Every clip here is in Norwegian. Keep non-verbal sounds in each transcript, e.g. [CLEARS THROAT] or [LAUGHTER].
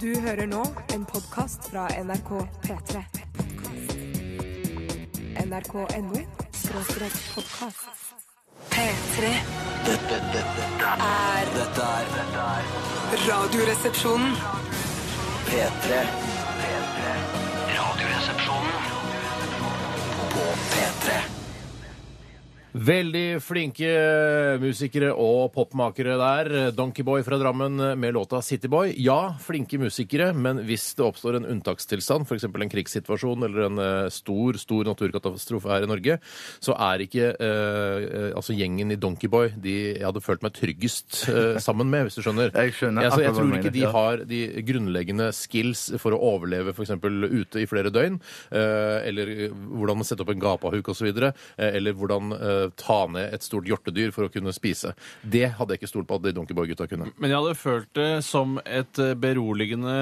Du hører nå en podkast fra NRK P3. NRK.no skråstrek podkast. P3 Dette, dette, dette er dette er dette er Radioresepsjonen. P3. P3. Radioresepsjonen på P3. Veldig flinke musikere og popmakere der. Donkeyboy fra Drammen med låta Cityboy. Ja, flinke musikere, men hvis det oppstår en unntakstilstand, f.eks. en krigssituasjon eller en eh, stor stor naturkatastrofe her i Norge, så er ikke eh, eh, altså gjengen i Donkeyboy de jeg hadde følt meg tryggest eh, [LAUGHS] sammen med, hvis du skjønner. Jeg skjønner Altså, jeg tror ikke de har de grunnleggende skills for å overleve f.eks. ute i flere døgn, eh, eller hvordan sette opp en gapahuk osv., eller hvordan eh, ta ned et stort hjortedyr for å kunne spise. Det hadde jeg ikke stolt på at de Donkeyboy-gutta kunne. Men jeg hadde følt det som et eh, beroligende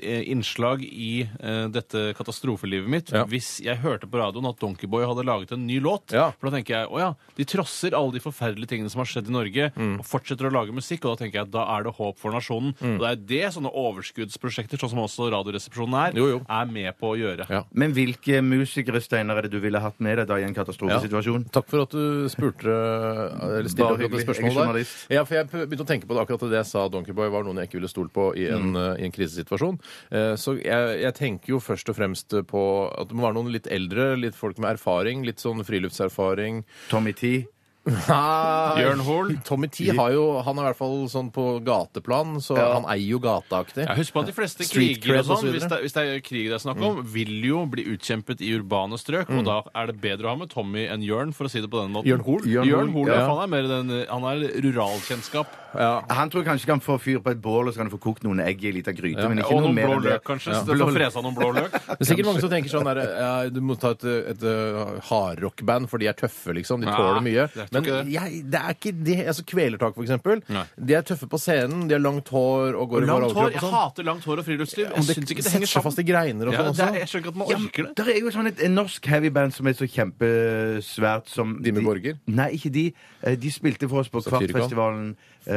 eh, innslag i eh, dette katastrofelivet mitt Ja. hvis jeg hørte på radioen at Donkeyboy hadde laget en ny låt. Ja. For da tenker jeg å ja, de trosser alle de forferdelige tingene som har skjedd i Norge, Mm. og fortsetter å lage musikk, og da tenker jeg at da er det håp for nasjonen. Mm. Og det er det sånne overskuddsprosjekter, sånn som også Radioresepsjonen er, Jo, jo. er med på å gjøre. Ja. Men hvilke musikere Steinar, er det du ville hatt med deg da i en katastrofesituasjon? Takk for at du spurte eller stilte Bare akkurat det hyggelig. Jeg er spørsmålet der. journalist. Ja, for jeg begynte å tenke på det akkurat det jeg sa Donkeyboy var noen jeg ikke ville stolt på i en, Mm. eh, i en krisesituasjon. Eh, Så jeg, jeg tenker jo først og fremst på at det må være noen litt eldre, litt folk med erfaring, litt sånn friluftserfaring. Tommy T? Bjørn Hoel. Tommy T har jo Han er i hvert fall sånn på gateplan, så Ja. han eier jo gateaktig. Ja, husk på at de fleste Street kriger og cred og så sånn, videre. hvis, det, hvis det er krig det er snakk om, vil jo bli utkjempet i urbane strøk. Og da er det bedre å ha med Tommy enn Jørn, for å si det på den måten. Jørn Hoel? Jørn, Jørn Hoel, ja. er mer den, han er ruralkjennskap. Ja. Han tror kanskje kanskje kan få fyr på et bål, og så kan han få kokt noen egg i ei lita gryte. Men ikke Og noe noen mer blå enn det. løk, kanskje. Ja. Så du får fresa noen blå løk. [LAUGHS] Det er sikkert mange som tenker sånn der, ja, Du må ta et, et, uh, hardrockband, for de er tøffe, liksom. De Nei, tåler mye. ikke Men det. jeg, det er ikke det. altså Kvelertak, for eksempel. Nei. De er tøffe på scenen, de har langt hår og går i Langt hår. overkropp Jeg og sånn. hater langt hår og friluftsliv. Jeg det syns ikke det henger seg fast i greiner og Ja, sånn det er, også. jeg skjønner ikke at man Ja, orker det. der er jo sånn et, en norsk heavyband som er så kjempesvært som De med borger? Nei, ikke de. Eh, De spilte for oss på? Kvartfestivalen. Eh, Eh,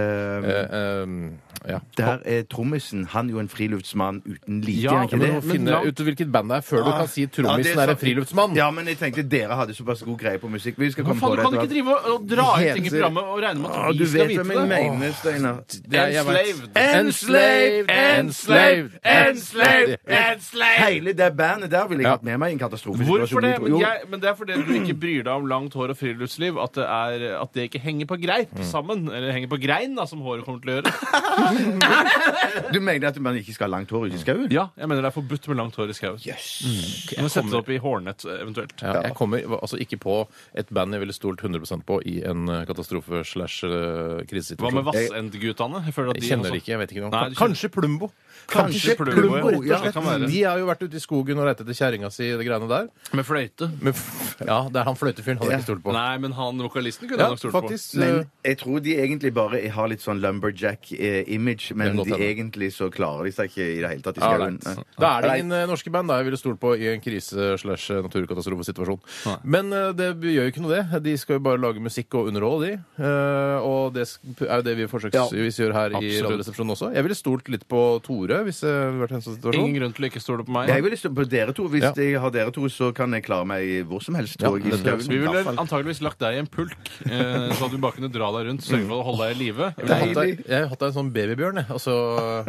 ja. Der er trommisen Han er jo en friluftsmann uten like, Ja, er ikke Men det? du må men finne ut hvilket band det er, før du kan si trommisen det er en friluftsmann. Ja, men jeg tenkte dere hadde såpass god greie på musikk. Vi skal komme faen, på du det kan ikke drive og, dra ut ting i programmet og regne med Ah, at Du vi skal vet vite hvem jeg det. mener, Steinar. Vet. Enslaved! Enslaved! Enslaved! Enslaved! Hele det bandet der ville jeg hatt med meg i en katastrofesituasjon. Det? Men, det er fordi du ikke bryr deg om langt hår og friluftsliv. At det, er, at det ikke henger på greip Mm. sammen. Eller henger på grein, da, som håret kommer til å gjøre. [LAUGHS] Du mener at man ikke skal ha langt hår ute i skauen? Ja, jeg mener det er forbudt med langt hår i skauen. Yes. Du må sette det opp i hårnett eventuelt. Ja, jeg kommer altså ikke på et band jeg ville stolt 100% på i en eh, katastrofe slash krisesituasjon. Hva med. Vassendgutane? Jeg Jeg kjenner også- det ikke. jeg vet ikke noe. Nei, kjenner- Kanskje Plumbo. Kanskje Plumbo, Plumbo, ja. ja. Kan være. De har jo vært ute i skogen og lett etter kjerringa si, det greiene der. Med fløyte. Men f- ja, det er han fløytefyren hadde jeg ikke stolt på. Nei, men han vokalisten kunne Ja, jeg nok stolt på. faktisk. Men eh, jeg tror de egentlig bare har litt sånn lumberjack-image, Det men kan godt de hende. egentlig så klarer de seg ikke i det hele tatt i Ja, skauen. right. Da er det ingen eh, norske band da jeg ville stolt på i en krise- slash naturkatastrofesituasjon. Men eh, det gjør jo ikke noe, det. De skal jo bare lage musikk og underholde, de. Eh, og det sk- er jo det vi forsøksvis gjør her i Absolutt. Radioresepsjonen også. Jeg ville stolt litt på Tore hvis det hadde vært en sånn situasjon. Ingen grunn til å ikke stole på meg. Jeg vil stå på dere to. Hvis Ja. jeg har dere to, så kan jeg klare meg hvor som helst. Ja, tror jeg, i skauen. Vi ville antageligvis lagt deg i en pulk, eh, så at du bare kunne dra deg rundt. Sørge for å holde deg i live. Jeg har hatt deg- jeg har hatt deg en sånn babybjørn, jeg. Altså,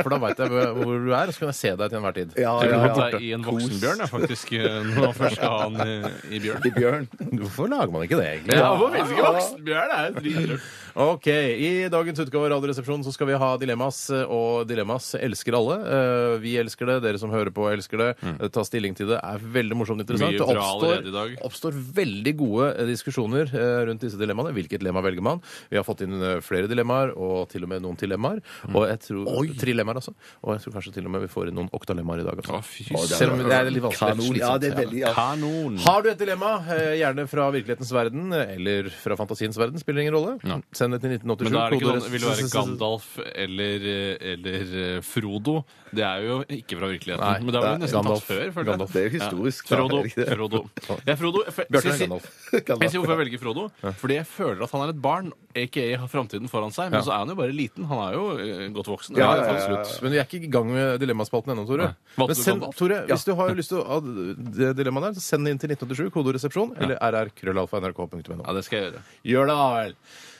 for da veit jeg hvor du er, og så kan jeg se deg til enhver tid. Ja, Jeg ja, ja. hatt deg i en voksenbjørn, jeg, faktisk. eh, Når man først skal ha den i, i bjørn. I bjørn. Hvorfor lager man ikke det, egentlig? Ja, Hvorfor finnes ikke voksenbjørn? Det er dritrørt. Ok, I dagens utgave av Radioresepsjonen så skal vi ha Dilemmas, og Dilemmas elsker alle. Eh, Vi elsker det, dere som hører på elsker det. Eh, Ta stilling til det er veldig morsomt og interessant. Mye Det bra allerede i dag. oppstår veldig gode eh, diskusjoner eh, rundt disse dilemmaene. Hvilket dilemma velger man? Vi har fått inn eh, flere dilemmaer, og til og med noen dilemmaer. Og jeg tror, Trilemmaer, altså. Og jeg tror kanskje til og med vi får inn noen oktalemmaer i dag. Altså. Å, fy Selv om det er litt vanskelig. Kanon. Ja, det er veldig ja. Kanon. Har du et dilemma, eh, gjerne fra virkelighetens verden eller fra fantasiens verden, spiller ingen rolle. Send Send det til 1987. Men da er det ikke noen, sånn, vil det være Gandalf eller, eller eh, Frodo? Det er jo ikke fra virkeligheten. Nei, men det har jo vi er nesten Gandalf. tatt før. føler. Gandalf. Det er jo historisk. Ja. Frodo. er? Frodo. Ja, Frodo. jeg si- Gandalf. Jeg sier hvorfor jeg velger Frodo. Fordi jeg føler at han er et barn, aka har framtiden foran seg. Men Ja. så er han jo bare liten. Han er jo eh, godt voksen. Ja, Ja, ja. Men vi er ikke i gang med dilemmaspalten ennå, Tore. Men send? Tore, hvis du har lyst til å ha det dilemmaet der, så send det inn til 1987, kodoresepsjon, eller rrkrøllalfa.nrk.no. Ja, det skal jeg gjøre. Gjør det, da vel.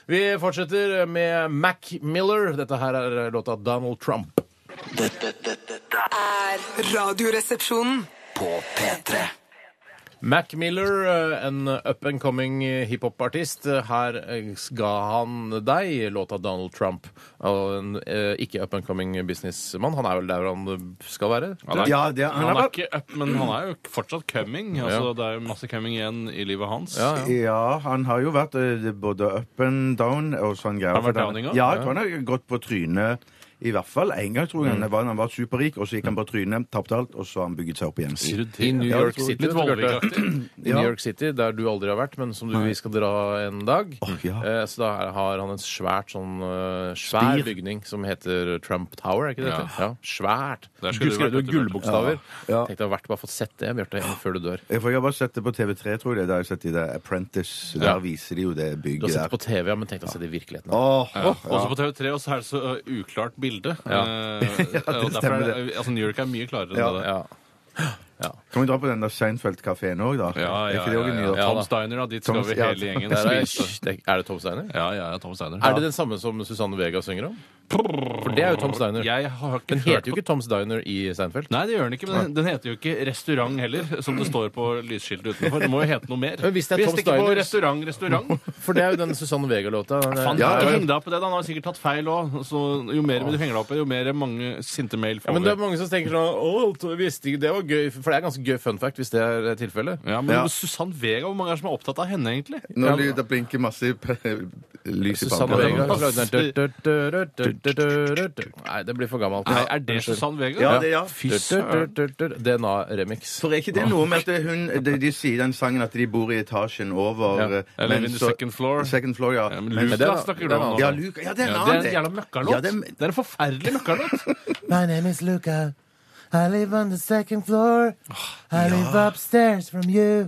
Vi fortsetter med Mac Miller. Dette her er låta Donald Trump. Dette, dette, dette Er radioresepsjonen. på P3. Mac Miller, eh, en up and coming hiphop-artist. Her eh, ga han deg låta Donald Trump. En eh, ikke up and coming businessmann. Han er vel der han skal være? Han er, Ja, det, han han er vært ikke up, men han er jo fortsatt coming. Altså, Ja. Det er jo masse coming igjen i livet hans. Ja, ja. Ja, han har jo vært eh, både up and down og sånn greier. Har han vært For downing òg? Ja, jeg tror han har gått på trynet i hvert fall én gang, tror jeg. Mm. Han var, superrik, og så gikk han på trynet, tapte alt, og så har han bygget seg opp igjen. I. New York jeg City. [CLEARS THROAT] I New York City, der du aldri har vært, men som du, vi skal dra en dag. Oh, ja. Eh, Så da har han en svært sånn eh, svær Spir. bygning som heter Trump Tower, er ikke det? Ja. det? Ja. Svært. Der skulle Du du skrev jo gullbokstaver. Ja. Tenkte jeg har vært bare fått sett det, Bjarte, før du dør. Jeg jeg har bare sett det på TV3, tror jeg. Da har jeg sett i det Apprentice. Der Ja. viser de jo det bygget Du har sett det på TV, ja, men tenkte å se det i virkeligheten. Oh, Ja. åh, Også på TV3 og så er det så uh, uklart bilde. Ja. Eh, [LAUGHS] og derfor stemmer er det, altså New York er mye klarere enn Ja. det Ja. Ja. Kan vi dra på den der Seinfeld-kafeen òg, da? Ja, ja, det ja, ja. Ja, Tom. Steiner, da. Dit skal vi hele gjengen. Er, [LAUGHS] det- er det Tom Steiner? Ja, ja, Tom Steiner. Er det den samme som Susanne Vega synger om? For det er jo Tom's Diner. Jeg har ikke Den hørt heter jo ikke Tom's Diner i Seinfeld. Nei, det gjør den ikke, men den- den heter jo ikke restaurant heller, som det står på lysskiltet utenfor. Det må jo hete noe mer. Men hvis det er Vi Tom ikke på restaurant, restaurant. [LAUGHS] For det er jo den Susanne Vega-låta. Faen, Ja, ikke ja. heng deg opp på det, da. Han har sikkert tatt feil òg. Jo mer du henger deg opp i, jo mer mange sinte mail Ja, får men det er vi. mange som tenker sånn Å, to- visste ikke Det var gøy. For det er ganske gøy fun fact hvis det er tilfellet. Ja, men Ja. Susann Vega, hvor mange er det som er opptatt av henne, egentlig? Nå ly- det blinker masse [LAUGHS] lys i Susanne panna. Vega. Masse- Nei, det blir for gammelt. Nei, er det Susann Vega? Ja, det, ja. Fy søren. DNA-remix. For er ikke det noe med at hun, de, de sier i den sangen at de bor i etasjen over Ja. eh, Eller in the second floor. Second floor, ja. Ja, men er- snakker du om nå. ja, Luka, ja, det er en Ja, annen det er en jævla møkkalåt. Ja, det det er en forferdelig møkkalåt. My name is Luca. I live on the second floor. I live upstairs from you.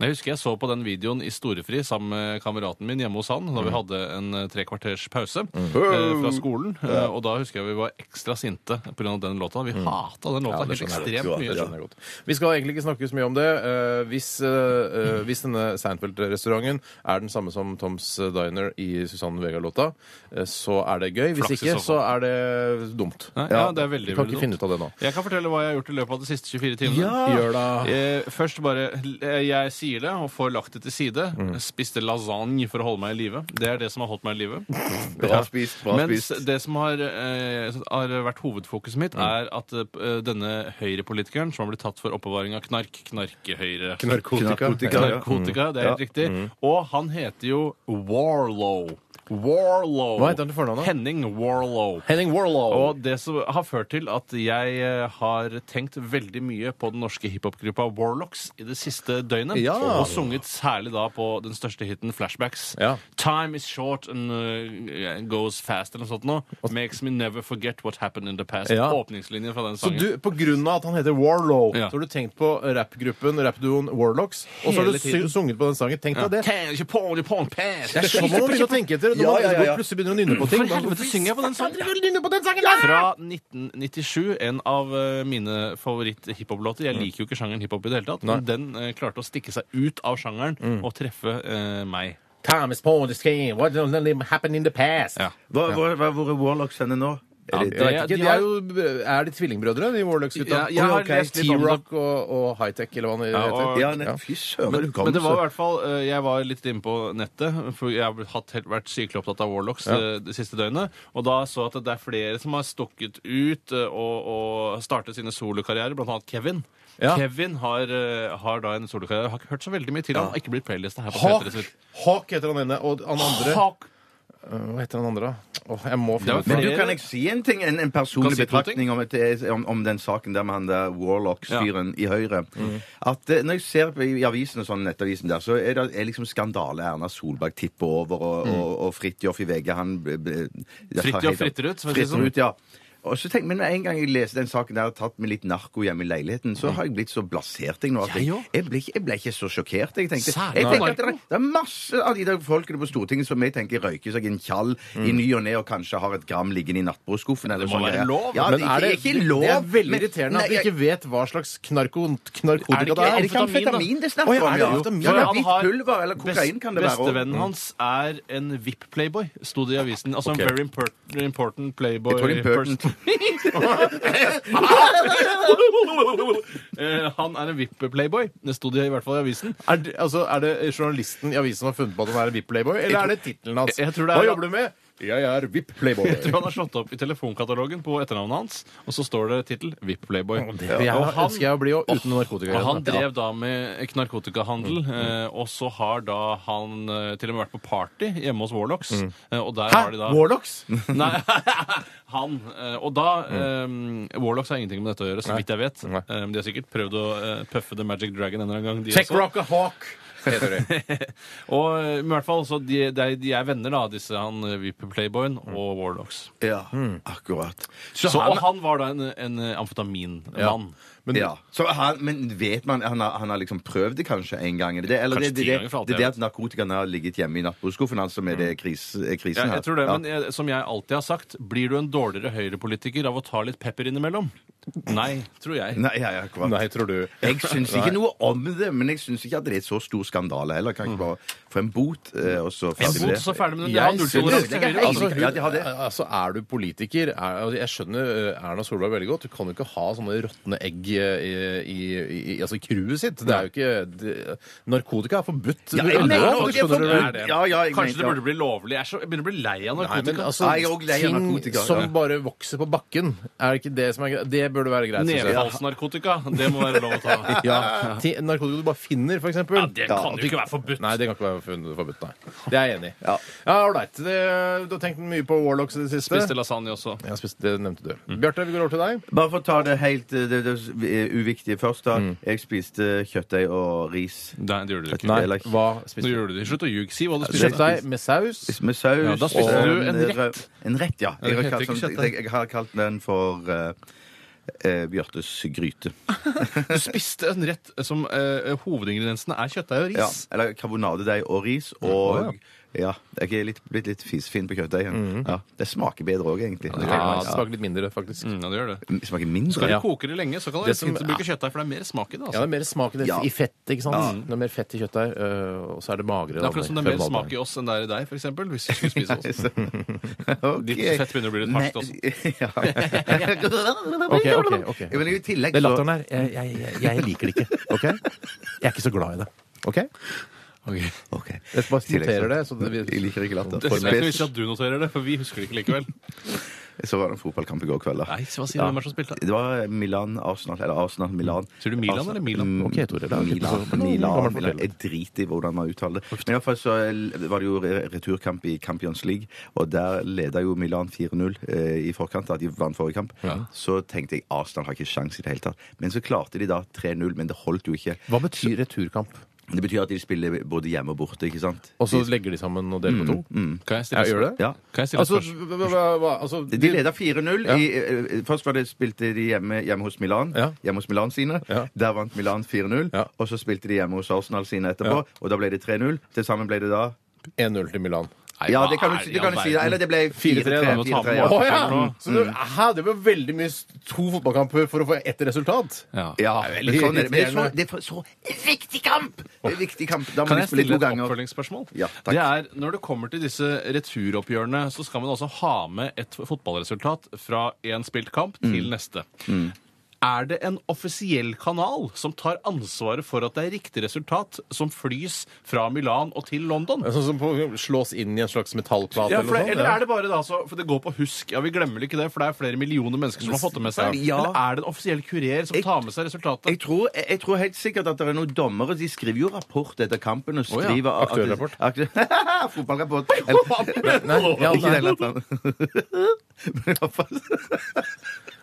Jeg husker jeg så på den videoen i Storefri sammen med kameraten min hjemme hos han da vi hadde en trekvarters tre kvarters pause eh, fra skolen. Ja. og da husker jeg vi var ekstra sinte pga. den låta. Vi hata den låta Ja, helt ekstremt godt. Mye. Vi skal egentlig ikke snakke så mye om det. Uh, hvis, eh, eh, hvis denne Seinfeld-restauranten er den samme som Toms Diner i Susanne Vega-låta, uh, så er det gøy. Hvis Flaks ikke, så så er det dumt. Nei, ja, det er veldig, Vi kan veldig ikke finne ut av det nå. Jeg kan fortelle hva jeg har gjort i løpet av de siste 24 timene. Ja. Gjør da. Eh, først bare eh, Jeg sier det og får lagt det til side. Mm. Spiste lasagne for å holde meg i live. Det er det som har holdt meg i live. [LAUGHS] Bra spist. Bra Mens spist. det som har, eh, har vært hovedfokuset mitt, Mm. er at eh, denne høyrepolitikeren som har blitt tatt for oppbevaring av knark Knarkehøyre. Narkotika. Knarkotika, ja. Narkotika, det er helt riktig. Og han heter jo Warlow. Warlow. Hva heter han til fornavn? da? Henning Warlow. Henning Warlow. Og det som har ført til at jeg eh, har tenkt veldig mye på den norske hiphopgruppa Warlocks i det siste døgnet. Ja. Og sunget særlig da på den største hiten Flashbacks. Ja. Time is short and uh, goes fast eller noe sånt noe. Makes me never forget what happened in the past. Ja. Åpningslinjen fra den Så sangen. du, på grunn av at han heter Warlow, Ja. så har du tenkt på rappgruppen, rappduoen Warlocks, og så har du tiden. sunget på den sangen. Tenk deg det. Ikke på det på past. Det er sånn man begynner begynne å tenke etter. Når man ja, plutselig begynner å nynne på ting. For helvete synger jeg på den sangen. På! Fra 1997, en av eh, mine favoritt-hiphop-låter. Jeg liker jo ikke sjangeren hiphop i det hele tatt, men den eh, klarte å stikke seg ut av sjangeren og treffe eh, meg. Time is upon the screen. What happened in the past? Ja. Hva, hvor, hva, hvor er Warlocks henne nå? Er Ja, det, Jeg vet de de er jo Er de tvillingbrødre, de Warlocks-gutta? Ja, jeg har Ok, lest litt om. T-Rock og, og Hightech, eller hva det Ja, heter. og- ja, nei, fy søren. Men, du kan men det var i så- hvert fall eh, Jeg var litt inne på nettet, for jeg har hatt, helt, vært sykelig opptatt av Warlocks eh, det siste døgnet. Og da så at det er flere som har stukket ut eh, og, og startet sine solokarrierer, blant annet Kevin. Ja. Kevin har, eh, har da en solokarriere. Har ikke hørt så veldig mye til ham. Har ikke blitt playlista her på Hawk, P3 så. Hawk heter han ene, og han andre Hawk. Øh, Hva heter han andre, da? Åh, jeg må Det var finne Men du, kan jeg si en ting? En, en personlig Kan si to betraktning om, et, om, om den saken der med han der Warlock-fyren i Høyre. Mm. At eh, Når jeg ser på i avisen og sånn, nettavisen der, så er det er liksom skandale. Erna Solberg tipper over, og, Mm. og, og Fridtjof i VG han b- b- det tar Fridtjof helt av. Fritterud, for å si det sånn. ut, ja. Og så tenk, men med en gang jeg leser den saken der tatt med litt narko hjemme i leiligheten, så har jeg blitt så blasert jeg nå at jeg, Jeg jeg, ble, ikke- jeg ble ikke så sjokkert. Jeg tenkte, jeg tenkte at det er, det er masse av de der folkene på Stortinget som jeg tenker røyker seg en tjall i Mm. ny og ne og kanskje har et gram liggende i nattbordskuffen. eller må sånn være greier. lov. Ja, Men det, er det, ikke lov. det er veldig men- irriterende at vi ikke vet hva slags knarko, knarkotika Er det ikke- Er det ikke amfetamin, da? amfetamin det er snakk Å, ja, om? er det Ja, amfetamin? ja, ja, hvitt pulver eller kokain kan det være. også. Bestevennen hans er en VIP-playboy, sto det i avisen. Altså en very import- important playboy Jeg tror det er important. Eh, Han er en VIP-playboy. Det sto det i hvert fall i avisen. Er det, altså, er det journalisten i avisen som har funnet på at han er en VIP-playboy, eller er det tittelen hans? Jeg tror det er- Hva jobber du med? Jeg er VIP-playboy. Jeg tror han har slått opp i telefonkatalogen på etternavnet hans, og så står det tittel VIP-playboy. Jeg Og han- ønsker jeg å bli jo uten narkotika. Og han drev da med narkotikahandel, eh, og så har da han eh, til og med vært på party hjemme hos Warlocks. eh, Og der har de da? Warlocks? [LAUGHS] Nei, [LAUGHS] han. eh, Og da eh, Warlocks har ingenting med dette å gjøre, så vidt jeg vet. Nei. Eh, De har sikkert prøvd å eh, puffe The Magic Dragon en eller annen gang. De Check også. Rock a Hawk, heter de. [LAUGHS] Og i hvert fall, så de, de, de er venner, da, disse han eh, VIP-playboyen og Warlocks. Ja, akkurat. Så, Så han, han var da en, en amfetaminmann. Men ja. så han, men vet man Han har, han har liksom prøvd det kanskje en gang? Er det det? Eller det, det, det, alt det, det at narkotikaen har ligget hjemme i nattbordskuffen hans som er det kris, krisen krisen Ja, her? jeg tror det, Ja. men jeg, som jeg alltid har sagt, blir du en dårligere høyrepolitiker av å ta litt pepper innimellom? Nei, tror jeg. Nei, ja, ja. Nei, tror du. Jeg syns ikke noe om det, men jeg syns ikke at det er så stor skandale heller. Kan ikke bare få en bot, eh, og så En ferdig bot, med så ferdig med det. Jeg nulltoleranse Altså, Altså, Ja, det. altså, er du politiker er, altså, Jeg skjønner eh, Erna Solberg veldig godt. Du kan jo ikke ha sånne råtne egg i, i, i altså, i crewet sitt. Det er jo ikke det, Narkotika er forbudt. Ja, jeg mener også det er skjønner du forbudt. Ja, ja, jeg Kanskje det burde bli lovlig? Jeg, er så, jeg begynner å bli lei av Nei, men narkotika. altså, Nei, jeg er også lei av ting narkotika, som bare vokser på bakken, er det ikke det som er greit? Det burde være greit. synes jeg. Nedfallsnarkotika, det må være lov å ta. [LAUGHS] Ja, ti- Narkotika du bare finner, for eksempel. Ja, det kan jo ikke være forbudt. Nei, det kan ikke være forbudt. nei. Det er jeg enig i. Ja. Ja, ålreit. Det- Du har tenkt mye på Warlocks i det siste? Spiste lasagne også. Ja, spiste, det nevnte du. Bjarte, vi går over til deg. Bare for å ta det helt eh, det, det uviktige først, da. Jeg spiste kjøttdeig og ris. Nei, det gjorde du ikke. Nei, hva Nå spiste du? gjør du det. Slutt å ljuge. Si hva du spiste. Kjøttdeig med saus. Med saus. Ja, da spiste og du en rød- rett. En rett, ja. Ja, det Jeg har, heter kalt, ikke sånn- kjøttdeig. jeg, jeg har kalt den for eh, eh, Bjørtes gryte. [LAUGHS] Du spiste en rett som eh, hovedingrediensene er kjøttdeig og Ja, ris. eller karbonadedeig og ris. Og ja, jeg er litt, blitt litt fisefin på kjøttdeigen. Ja, det smaker bedre òg, egentlig. det Ja, det smaker litt mindre, faktisk. Mm, ja, det gjør det. Det smaker mindre. Skal du Ja. koke det lenge, så kan du Det som- bruke kjøttdeig, for det er mer smak i det. Ja, altså. det er mer smak i, det, Ja. i fett, ikke sant? Det er mer fett i kjøttdeig, øh, og så er det magrere. Det er akkurat som det er mer smak i oss enn det er i deg, for eksempel, hvis du skulle spise [LAUGHS] oss. [LAUGHS] Ok. Ditt fett begynner å bli litt harskt også. [LAUGHS] Ja. Ok, ok, ok. Ja, men i tillegg Det så latteren her, jeg, jeg, jeg, jeg liker det ikke. Ok? Jeg er ikke så glad i det. Ok? Ok. Jeg bare noterer det. Så det, Jeg liker ikke latter. Det er ikke at du noterer det, for vi husker det ikke likevel. [LAUGHS] Så var det en fotballkamp i går kveld. da. Nei, hva sier du? Hvem som spilte? Det var Milan-Arsenal. Eller Arsenal-Milan. Sier du Milan eller Milan? Mm, Ok, Tore, er Milan, så- men Milan, Milan. Jeg driter i hvordan man uttaler det. Men i hvert fall så var det jo returkamp i Champions League, og der leda jo Milan 4-0 eh, i forkant. da De vant forrige kamp. Så tenkte jeg Arsenal har ikke sjans i det hele tatt. Men så klarte de da 3-0, men det holdt jo ikke. hva betyr returkamp? Det betyr at de spiller både hjemme og borte, ikke sant? Og så legger de sammen og deler på to? Kan jeg stille Ja, gjør det? Ja. Kan jeg stille Altså, altså De leda 4-0. Ja. eh, Først var det spilte de hjemme, hjemme hos Milan. Ja. Hjemme hos Milan sine. Ja. Der vant Milan 4-0. Ja. Og så spilte de hjemme hos Arsenal sine etterpå, og da ble det 3-0. Til sammen ble det da 1-0 til Milan. Ja, det kan du, det kan du si. Eller det ble 4-3, 4-3. da du ta med 4-3, Å Å, ja. ja! Så det, hæ, det var veldig mye s- to fotballkamper for å få ett resultat. Ja. Ja, Det er men sånn er det. Men det er så, det er så viktig kamp! Det er viktig kamp. Da må Kan jeg spille stille to et ganger. oppfølgingsspørsmål? Ja, takk. det er, Når det kommer til disse returoppgjørene, så skal man også ha med et fotballresultat fra én spilt kamp Mm. til neste. Er det en offisiell kanal som tar ansvaret for at det er riktig resultat som flys fra Milan og til London? Sånn som på, slås inn i en slags metallplate Ja, eller for det, sånt? eller er det bare da, så, for det går på husk? Ja, Vi glemmer ikke det, for det er flere millioner mennesker som har fått det med seg. Ja. Eller er det en offisiell kurer som Jeg- tar med seg resultatet? Jeg tror, jeg, jeg tror helt sikkert at det er noen dommere De skriver jo rapport etter kampen. og ja, skriver at- aktuell rapport. Aktu- [LAUGHS] Fotballrapport. Nei, Ikke den [LAUGHS] fall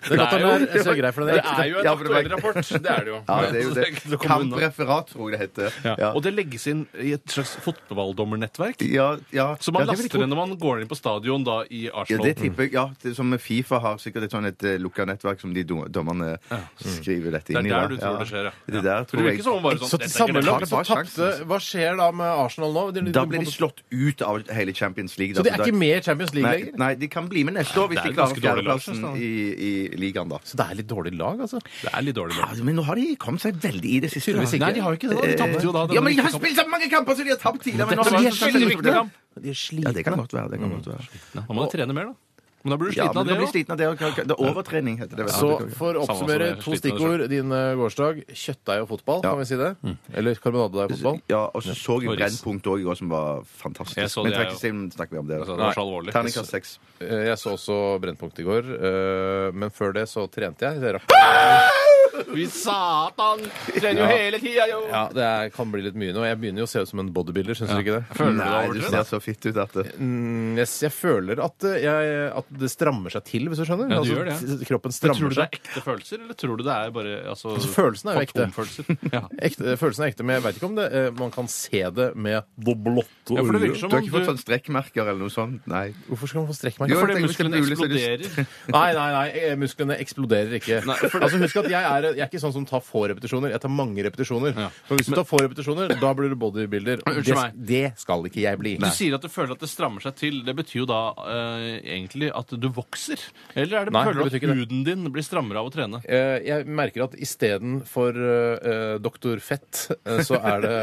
Det er godt Det han er så grei for det. Det er jo en Ja, for det var- aktuell rapport. Det er det jo. Ja, det er jo Så [LAUGHS] det. ikke til å komme unna. Kampreferat, tror jeg det heter. Ja. Ja. Og det legges inn i et slags fotballdommernettverk. Ja, ja. Så man ja, det vil jeg laster tro. det når man går inn på stadion da i Ja, Arsenal. det tipper jeg. Ja, det, som Fifa har sikkert et sånn et uh, lukka nettverk som de dom- dommerne skriver dette Det er inn i. der da. du tror det skjer, ja. Det der For tror det jeg. virker som om bare sånn Så dette til er greit. sammenlagt så bare sjansen, tapte Hva skjer da med Arsenal nå? De- de- Da blir de slått ut av hele Champions League. Så de er ikke med i Champions League Nei, lenger? nei, de kan bli med neste år hvis Det er de klarer ganske dårlig lag, fjerdeplassen i, i ligaen, da. Så det er litt dårlig lag, altså? Det er litt dårlig. Ja, men nå har de kommet seg veldig i det siste. Tydeligvis ikke. Nei, de har ikke det. da. De tapte jo da. Ja, men de har spilt så mange kamper, så de har tapt tidligere. Men nå Dette har var de en veldig viktig kamp. De er Ja, det kan godt være. Det kan godt være. Da må du trene mer, da. Men da blir du sliten men av det òg. sliten av det. Det er overtrening, heter det. vel. Så for å oppsummere to stikkord din eh, gårsdag. Kjøttdeig og fotball, Ja. kan vi si det? Eller karbonadedeig og fotball? Ja, og så så jeg. Brennpunkt òg i går, som var fantastisk. Jeg så Men det, jeg trekkestilen snakker vi om det. Altså, det var så alvorlig. Terningkast seks. Eh, Jeg så også Brennpunkt i går, eh, men før det så trente jeg. Det rakk- [LAUGHS] Fy satan! Trener jo Ja. hele tida, jo! Ja, det er, kan bli litt mye nå. Jeg begynner jo å se ut som en bodybuilder, syns du ikke det? Føler du Nei, deg du overtrent? ser så fitt ut at det Mm, jeg, jeg føler at, eh, jeg, at det strammer seg til, hvis du skjønner. Ja, du altså, gjør det. t- Kroppen Men strammer tror du det seg. er ekte følelser, eller tror du det er bare altså, Altså, følelsen er jo ekte. fantomfølelser? [LAUGHS] Ja. Ekte, følelsen er ekte, men jeg veit ikke om det, eh, man kan se det med det blotte Ja, for det virker som Du har om ikke fått du sånn strekkmerker eller noe sånt? Nei. Hvorfor skal man få strekkmerker? Jo, Fordi jeg tenker musklene det er mulig, så er det- eksploderer. Nei, nei, nei, eh, musklene eksploderer ikke. Nei, for- Altså Husk at jeg er, jeg er ikke sånn som tar få repetisjoner. Jeg tar mange repetisjoner. Ja. For hvis du tar få repetisjoner, da blir du bodybuilder. Og Unnskyld Det, meg. det skal ikke jeg bli. Du sier at du føler at det strammer seg til. Det betyr jo da eh, egentlig at du vokser? Eller er det, Nei, føler du at huden din blir strammere av å trene? Eh, Jeg merker at istedenfor uh, doktor Fett, eh, så, er det,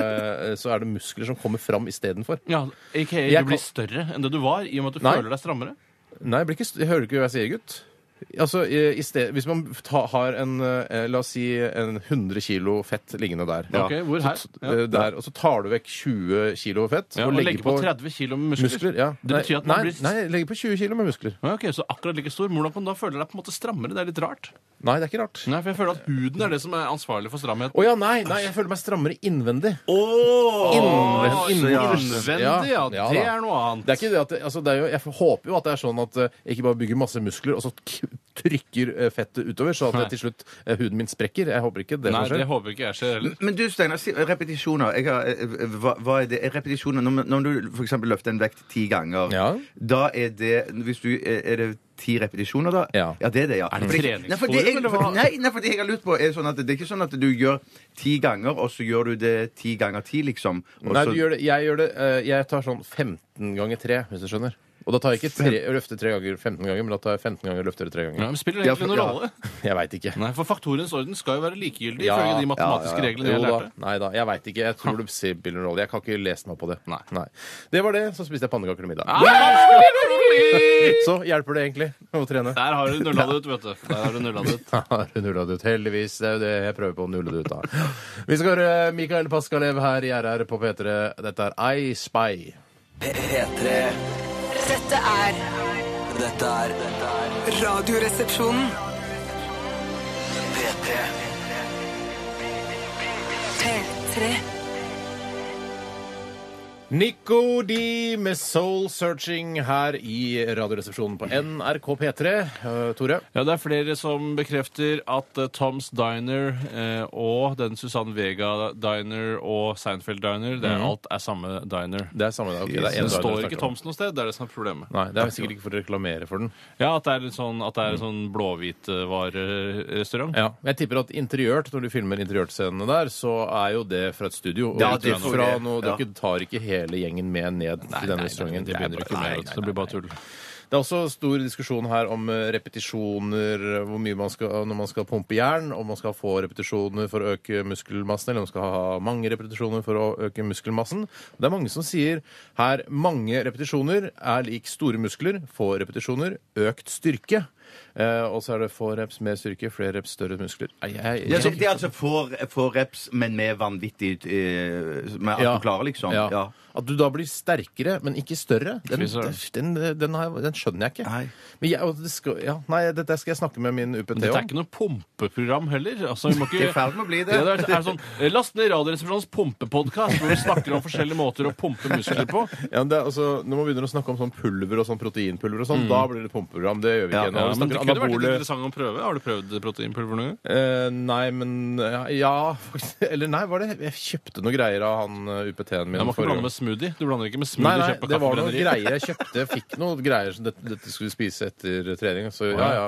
eh, så er det muskler som kommer fram istedenfor. Ja, AKA du blir kan- større enn det du var, i og med at du Nei. føler deg strammere? Nei, jeg, blir ikke, jeg hører ikke hva jeg sier, gutt. Altså, i, i sted, Hvis man ta, har en eh, la oss si en 100 kilo fett liggende der, Ok, hvor her? eh, der og så tar du vekk 20 kilo fett Ja, og legger på 30 kilo med muskler. muskler. Ja. Det betyr at man nei, blir nei, legger på 20 kilo med muskler. Ja, ok, Så akkurat like stor. Hvordan kan du da føle deg på en måte strammere? Det er litt rart. Nei, det er ikke rart. Nei, for jeg føler at huden er det som er ansvarlig for stramhet. Ja, nei, nei, jeg føler meg strammere innvendig. Innvendig, Innvendig, ja. innvendig. ja. Ja, Det da. er noe annet. Det er ikke det at det, altså det er jo, Jeg håper jo at det er sånn at eh, jeg ikke bare bygger masse muskler, og så k trykker eh, fettet utover, så at det til slutt eh, huden min sprekker. Jeg håper ikke det Nei, det håper ikke jeg skjer heller. Men du, Steinar, si- repetisjoner. Jeg har, eh, hva, hva er det? Er Repetisjoner, Når, når du f.eks. løfter en vekt ti ganger, Ja. da er det hvis du, er er det ti repetisjoner, da? Ja. det er det, ja. Er det For treningsforum, Nei, for det jeg, eller for, nei, nei, for det jeg har lurt på, er sånn at det er ikke sånn at du gjør ti ganger, og så gjør du det ti ganger ti, liksom. Og Nei, så- du gjør det, jeg gjør det eh, Jeg tar sånn 15 ganger 3, hvis du skjønner. Og da tar jeg ikke tre, løfte tre ganger 15 ganger, men da tar jeg 15 ganger løfte det tre Ja, ganger. men Spiller det egentlig noen ja. rolle? [LAUGHS] Jeg veit ikke. Nei, for faktorens orden skal jo være likegyldig Ja, ifølge de matematiske ja, ja. reglene Jo jeg da. lærte. Nei da, jeg veit ikke. Jeg tror det spiller noen rolle. Jeg kan ikke lese meg på det. Nei. Det var det. Så spiste jeg pannekaker til middag. Ah! [LAUGHS] Så hjelper det egentlig å trene. Der har du nulla det ut, vet du. Der har du nulla det ut. [LAUGHS] Har du nulla det ut? Heldigvis. Det er jo det jeg prøver på å nulle det ut av. Vi skal høre Mikael Paskalev her i RR på P3. Dette er I Spy. P3 Dette er Dette er dette er Radioresepsjonen. P3 P3. Nico D med Soul Searching her i Radioresepsjonen på NRK P3. Eh, Tore? Ja, Det er flere som bekrefter at eh, Toms Diner eh, og den Susanne Vega Diner og Seinfeld Diner, det er, alt er samme diner. Det er samme okay, det er en det står ikke. Toms noe sted. Det er det som er problemet. Nei, det er sikkert ikke for å reklamere for den. Ja, At det er, en sånn, at det er en sånn blåhvitvarerestaurant. Ja, Jeg tipper at interiørt, når du filmer interiørscenene der, så er jo det fra et studio. Og Ja, det fra noe, Ja. Dere tar ikke hele gjengen med ned til denne restauranten. det begynner ikke med. Nei, nei, Det blir bare tull. Det er også stor diskusjon her om eh, repetisjoner, hvor mye man skal, når man skal pumpe jern, om man skal få repetisjoner for å øke muskelmassen, eller om man skal ha mange repetisjoner for å øke muskelmassen. Det er mange som sier her mange repetisjoner er lik store muskler, få repetisjoner, økt styrke. Eh, og så er det få reps, mer styrke, flere reps, større muskler. Nei, jeg, Ja, så det er altså få, få reps, men med vanvittig eh, Med at Ja. du klarer, liksom? Ja. Ja. At du da blir sterkere, men ikke større, den, Fy søren. den, den, den, har, jeg- den skjønner jeg ikke. Nei. Men jeg, og det skal, ja, nei, dette skal jeg snakke med min UPT Dette er om. ikke noe pumpeprogram heller. Altså, vi må ikke... Det er i ferd med å bli det. Ja, det er, er sånn, eh, Last ned Radioresepsjonens pumpepodkast, hvor vi snakker om forskjellige måter å pumpe muskler på. Ja, men det er, altså, når man begynner å snakke om sånn pulver og sånn proteinpulver og sånn, da blir det pumpeprogram. Det gjør vi Ja, ikke ennå. Ja, Vi men det kunne anabole... vært litt interessant å prøve. Har du prøvd proteinpulver noen? Eh, nei, men ja, ja, faktisk. [LAUGHS] Eller nei, var det Jeg kjøpte noen greier av han eh, UPT-en min. Du må ikke blande med smoothie. Du blander ikke med Nei, smoothie nei, på det var noen greier jeg kjøpte. [LAUGHS] Jeg fikk noen greier som dette, dette skulle spise etter trening. Så ja, ja.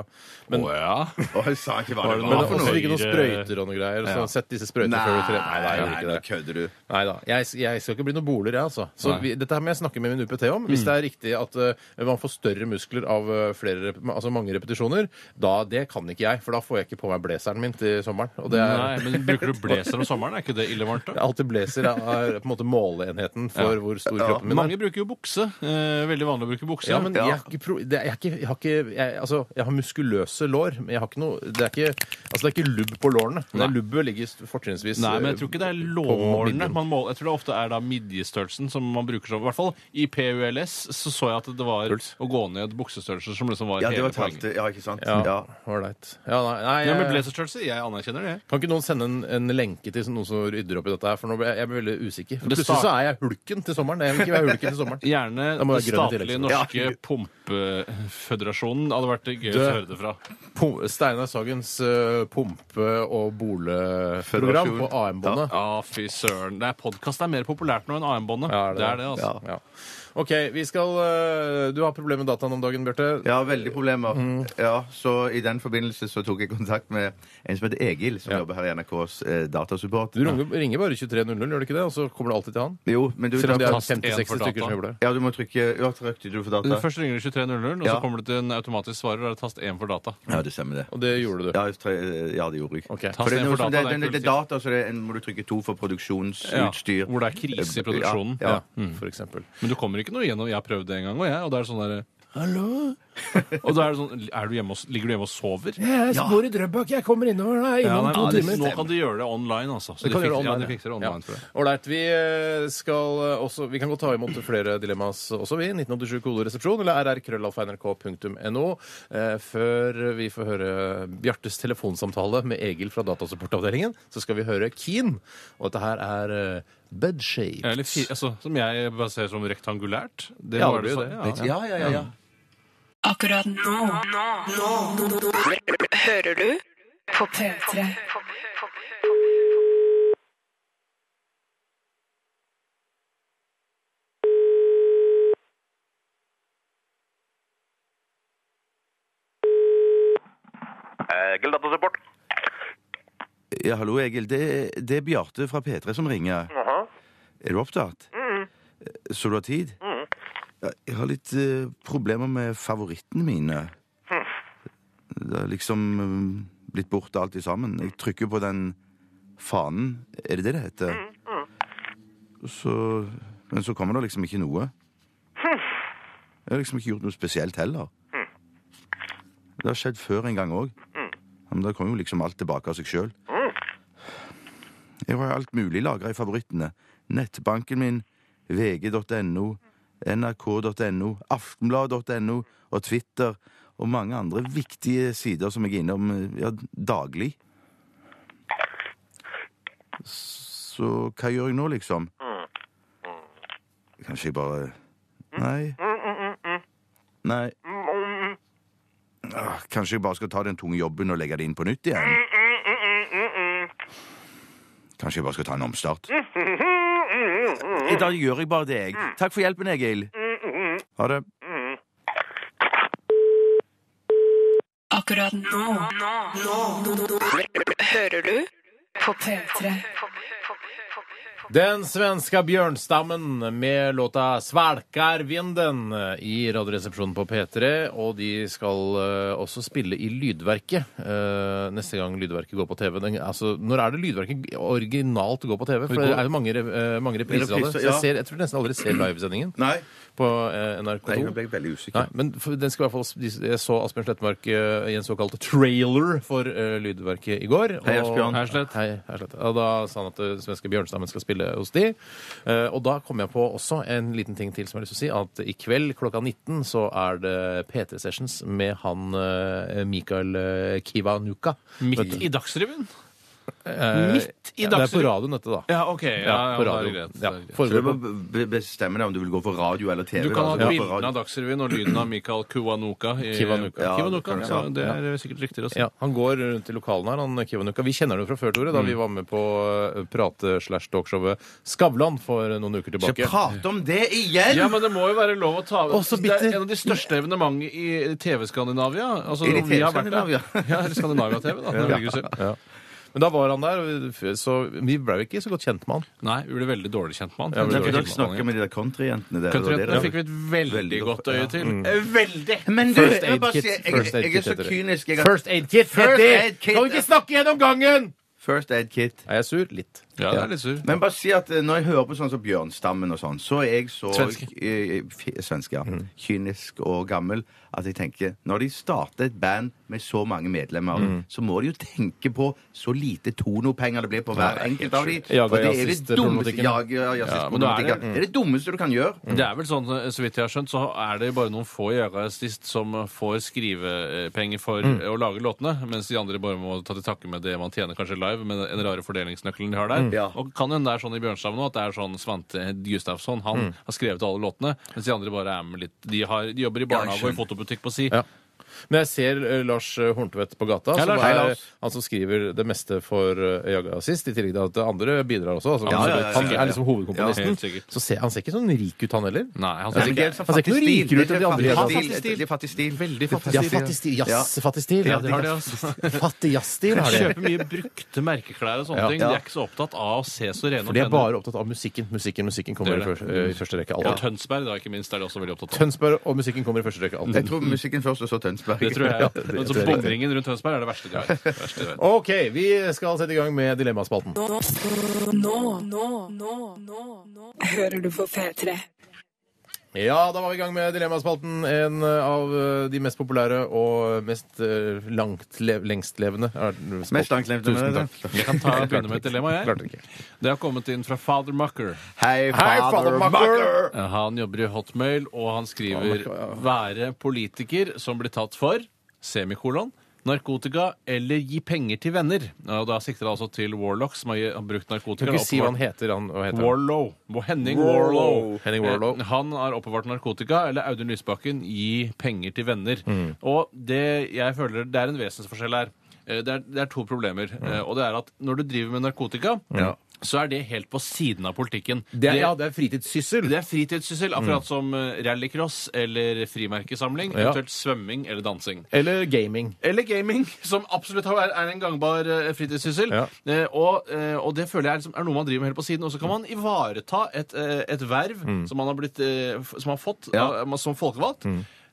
Men, oh, ja. [LAUGHS] Jeg sa ikke hva det men var for også fikk noen sprøyter og noen greier. Så Ja. sett disse sprøytene før du trener. Nei, nei, nei, kødder du. Nei da. Jeg, jeg skal ikke bli noen boler, jeg, altså. Så vi, dette her må jeg snakke med min UPT om. Hvis det er riktig at uh, man får større muskler av eh, flere, altså mange repetisjoner, da det kan ikke jeg. For da får jeg ikke på meg blazeren min til sommeren. Og det er, Nei, men Bruker du blazer om sommeren? Er ikke det ille varmt? da? [LAUGHS] er alltid blazer er, er på en måte måleenheten for Ja. hvor stor kroppen min er. Mange bruker jo bukse. Eh, veldig vanlig å bruke bukse. Ja, men jeg har ikke, pro det, jeg har ikke, jeg har ikke jeg, Altså, jeg har muskuløse lår, men jeg har ikke noe Det er ikke, altså, det er ikke lubb på lårene. Det Nei. er lubbet ligger fortrinnsvis Nei, men jeg tror ikke det er lårene man måler. Jeg tror det ofte er da midjestørrelsen som man bruker som I hvert fall i PULS så så jeg at det var Puls. å gå ned buksestørrelser som liksom var Ja, det hele var poenget. Ja, ikke sant? Ja, Ja. ålreit. Ja, nei, nei, Ja, men jeg- blazerstørrelse, jeg anerkjenner det. Kan ikke noen sende en, en lenke til noen som rydder opp i dette her? For nå ble jeg, jeg blir veldig usikker. For Det plutselig start- så er jeg hulken til sommeren. Jeg vil ikke være hulken til sommeren. [LAUGHS] Gjerne Da må den det være grønn i statlige tillegg. norske pumpeføderasjonen. Det hadde vært gøy å høre det fra. Pum- Steinar Sagens eh, pumpe- og boleprogram på AM-båndet. Ja, fy søren. Det er Podkast er mer populært nå enn AM-båndet. Ja, det er det, altså. Ja. OK, vi skal eh, Du har problemer med dataen om dagen, Bjarte. Ja, veldig problemer. Mm. Ja, så I den forbindelse så tok jeg kontakt med en som heter Egil, som Ja. jobber her i NRKs eh, datasupport. Du ringer, ringer bare 2300, gjør du ikke det? Og så kommer det alltid til han? Jo, men du, Selv om det er tast en 50-60 for stykker som jobber der. Ja, du må trykke Ja, trykte du for data? Først ringer du 2300, og så Ja. kommer du til en automatisk svarer, og det er tast 1 for data. Ja, det stemmer det. Og det gjorde du. Ja, jeg tror- ja det gjorde jeg. Ok. For det, er noe som, data, det, det det, det, er data, så det er, en- må du trykke to for produksjonsutstyr. Hvor det er krise i produksjonen. Ja, Ja, for eksempel. Men du kommer ikke noe gjennom. Jeg har prøvd det en gang, og jeg, og da er det sånn derre Hallo? [LAUGHS] og da er det sånn er du hjemme og, Ligger du hjemme og sover? Ja, Jeg bor i Drøbak, jeg kommer innover nei, Ja, nei, to det- timer. Nå kan de gjøre det online, altså. Så Vi kan de gjøre fikser, det online, ja, de fikser det online for deg. Ålreit. Vi eh, skal eh, også Vi kan godt ta imot flere dilemmas også, vi. 1987 kodoresepsjon eller rrkrøllalfa.nrk.no. Eh, før vi får høre Bjartes telefonsamtale med Egil fra Datasupportavdelingen, så skal vi høre Keen. Og dette her er eh, Bedshape. Eller, fi- altså, som jeg bare ser som rektangulært. Det Ja, var det det, blir jo sånn, det. ja. Ja, ja, ja. Akkurat nå, nå, nå, hører du på P3. Egil Datasupport. ja hallo, Egil. Det, det er Bjarte fra P3 som ringer. Er du opptatt? Så du har tid? Ja, Jeg har litt eh, problemer med favorittene mine. Det er liksom eh, blitt borte alt i sammen. Jeg trykker på den fanen. Er det det det heter? Så, men så kommer det liksom ikke noe. Jeg har liksom ikke gjort noe spesielt heller. Det har skjedd før en gang òg. Men da kommer jo liksom alt tilbake av seg sjøl. Jeg har alt mulig lagra i favorittene. Nettbanken min, vg.no, nrk.no, aftenblad.no og Twitter og mange andre viktige sider som jeg er innom ja, daglig. Så hva gjør jeg nå, liksom? Kanskje jeg bare Nei. Nei. Ah, Kanskje jeg bare skal ta den tunge jobben og legge det inn på nytt igjen? Kanskje jeg bare skal ta en omstart? I dag gjør jeg bare det, jeg. Takk for hjelpen, Egil. Ha det. Akkurat nå, nå, nå, hører du på P3. Den svenska bjørnstammen med låta 'Svalkarvinden' i Radioresepsjonen på P3. Og de skal eh, også spille i Lydverket eh, neste gang Lydverket går på TV. Den, altså, når er det Lydverket originalt går på TV? For det er jo mange, re- eh, mange repriser av det. Så jeg, ser, jeg tror nesten aldri ser livesendingen Nei, på eh, NRK2. Nei, jeg ble veldig Nei, usikker. men for, den skal i hvert fall, de- Jeg så Asbjørn Slettmark eh, i en såkalt trailer for eh, Lydverket i går. Hei, og- Asbjørn. Hei, Slett. Hei, hei, Slett. Og da sa han at den svenske bjørnstammen skal spille hos de. Eh, og da kom jeg på også en liten ting til som jeg har lyst til å si. At i kveld klokka 19 så er det P3 Sessions med han eh, Mikael eh, Kivanuka. Midt i Dagsrevyen? Eh, midt i Dagsrevyen? Det er på radioen, dette, da. Ja, OK. Ja, ja, på da er radio. det. Er greit. Så du må be- bestemme deg om du vil gå for radio eller TV. Du kan ha da. For bildene radio. av Dagsrevyen og lyden av Mikael Kuwanuka. I, Kiwanuka. Ja, Kiwanuka, Ja, ja. det er sikkert riktigere å si. Ja, Han går rundt i lokalene her, han Kivanuka. Vi kjenner han fra før, Tore, da vi var med på eh, prate-slash-talkshowet Skavlan for noen uker tilbake. Ikke prate om det igjen?! Ja, men det må jo være lov å ta Å, så Det er en av de største evenementene i TV-Skandinavia. Altså, I det vi har vært der. TV-Skandinavia? Ja, eller Skandinavia-TV, da. det velger du selv. Ja. Men da var han der, så vi ble jo ikke så godt kjent med han. Nei, vi ble veldig dårlig kjent med han. Ja, Dere, dårlig dere kjent med de der countryjentene der. Countryjentene fikk vi et veldig, Veldig godt øye øye ja. til. Mm. Veldig! Men du, First aid kit. First aid jeg, jeg er kit så heter det. kynisk. Jeg har, First aid kit First heter aid kit. Kan vi ikke snakke gjennom gangen?! First aid kit. Er jeg sur? Litt. Ja, det er litt sur. Men bare si at eh, når jeg hører på sånn som Bjørnstammen og sånn, så er jeg så Svenske. eh, f- Svenske, ja. Mm. Kynisk og gammel at jeg tenker Når de starter et band med så mange medlemmer, Mm. så må de jo tenke på så lite tonopenger det blir på hver det er enkelt av de. sjukt. For det er det jazzist-problematikken. dummeste jaga Ja, men da er jazzist-problematikken. det- Det er det dummeste du kan gjøre. Det er vel sånn, så vidt jeg har skjønt, så er det bare noen få jazzist som får skrivepenger for å lage låtene, mens de andre bare må ta til takke med det man tjener kanskje live, med den rare fordelingsnøkkelen de har der. Ja. Og kan hende det er sånn i Bjørnstad nå at det er sånn Svante Gustavsson, han har skrevet alle låtene, mens de andre bare er med litt De, har, de jobber i barnehage og i fotobutikk på si. Ja. Men jeg ser eh, Lars eh, Horntvedt på gata, Hei, som Lars. Hei, er Lars. han som skriver det meste for uh, Jaga sist, i tillegg til at andre bidrar også. Altså, Ja, han, ja, ja, ja, han ja. er liksom Ja, hovedkomponisten. helt sikkert. så ser, han ser ikke sånn rik ut, han heller. Nei, han Ja, ser ikke Han ser ikke noe rikere ut enn de er andre. fattig stil. Er fattig stil. Veldig fattig Ja, stil. fattig stil. Jazz, fattig stil. Ja, Ja, det har de, altså. [LAUGHS] Fattig jazzstil har de. Kjøper mye brukte merkeklær og sånne ting. De er ikke så opptatt av å se så rene For de er bare opptatt av musikken. Musikken, musikken kommer Det i er det. første, eh, i første rekke. Og Alltid. Tønsberg, da, ikke minst, er de også veldig opptatt av. Tønsberg og musikken kommer i første rekke. Jeg tror musikken først, og så Tønsberg. Det tror jeg. [LAUGHS] Ja, Men så. Bomringen rundt Tønsberg er det verste de har. Verste de vet. OK, vi skal sette i gang med Dilemmaspalten. Nå, nå, nå, nå, nå, nå hører du på P3. Ja, da var vi i gang med Dilemmaspalten. En eh, av eh, de mest populære og mest eh, lengstlevende den spalten. Mest langlevende, Tusen takk. Jeg kan ta begynne med et dilemma, jeg. Det har kommet inn fra Father Mucker. Hei, Hei, father Mucker! Han jobber i Hotmail, og han skriver 'være politiker som blir tatt for', semikolon, narkotika eller gi penger til venner. Og da sikter det altså til Warlock, som har brukt narkotika. Kan ikke si hva han heter. Han, hva heter? Warlow. Henning Warlow. Warlow. Henning Warlow. Eh, Han har oppbevart narkotika, eller Audun Lysbakken gi penger til venner. Mm. Og det jeg føler det er en vesensforskjell her. Eh, Det er, det er to problemer. Mm. Eh, Og det er at når du driver med narkotika, Ja. Så er det helt på siden av politikken. Det er, ja, det er fritidssyssel. Det er fritidssyssel, akkurat som eh, rallycross eller frimerkesamling, Ja. eventuelt svømming eller dansing. Eller gaming. Eller gaming, [LAUGHS] som absolutt er, er en gangbar eh, fritidssyssel. Ja. Eh, og, eh, og det føler jeg er, liksom, er noe man driver med helt på siden. Og så kan man ivareta et, eh, et verv som man har, blitt, eh, f- som man har fått Ja. av- som folkevalgt.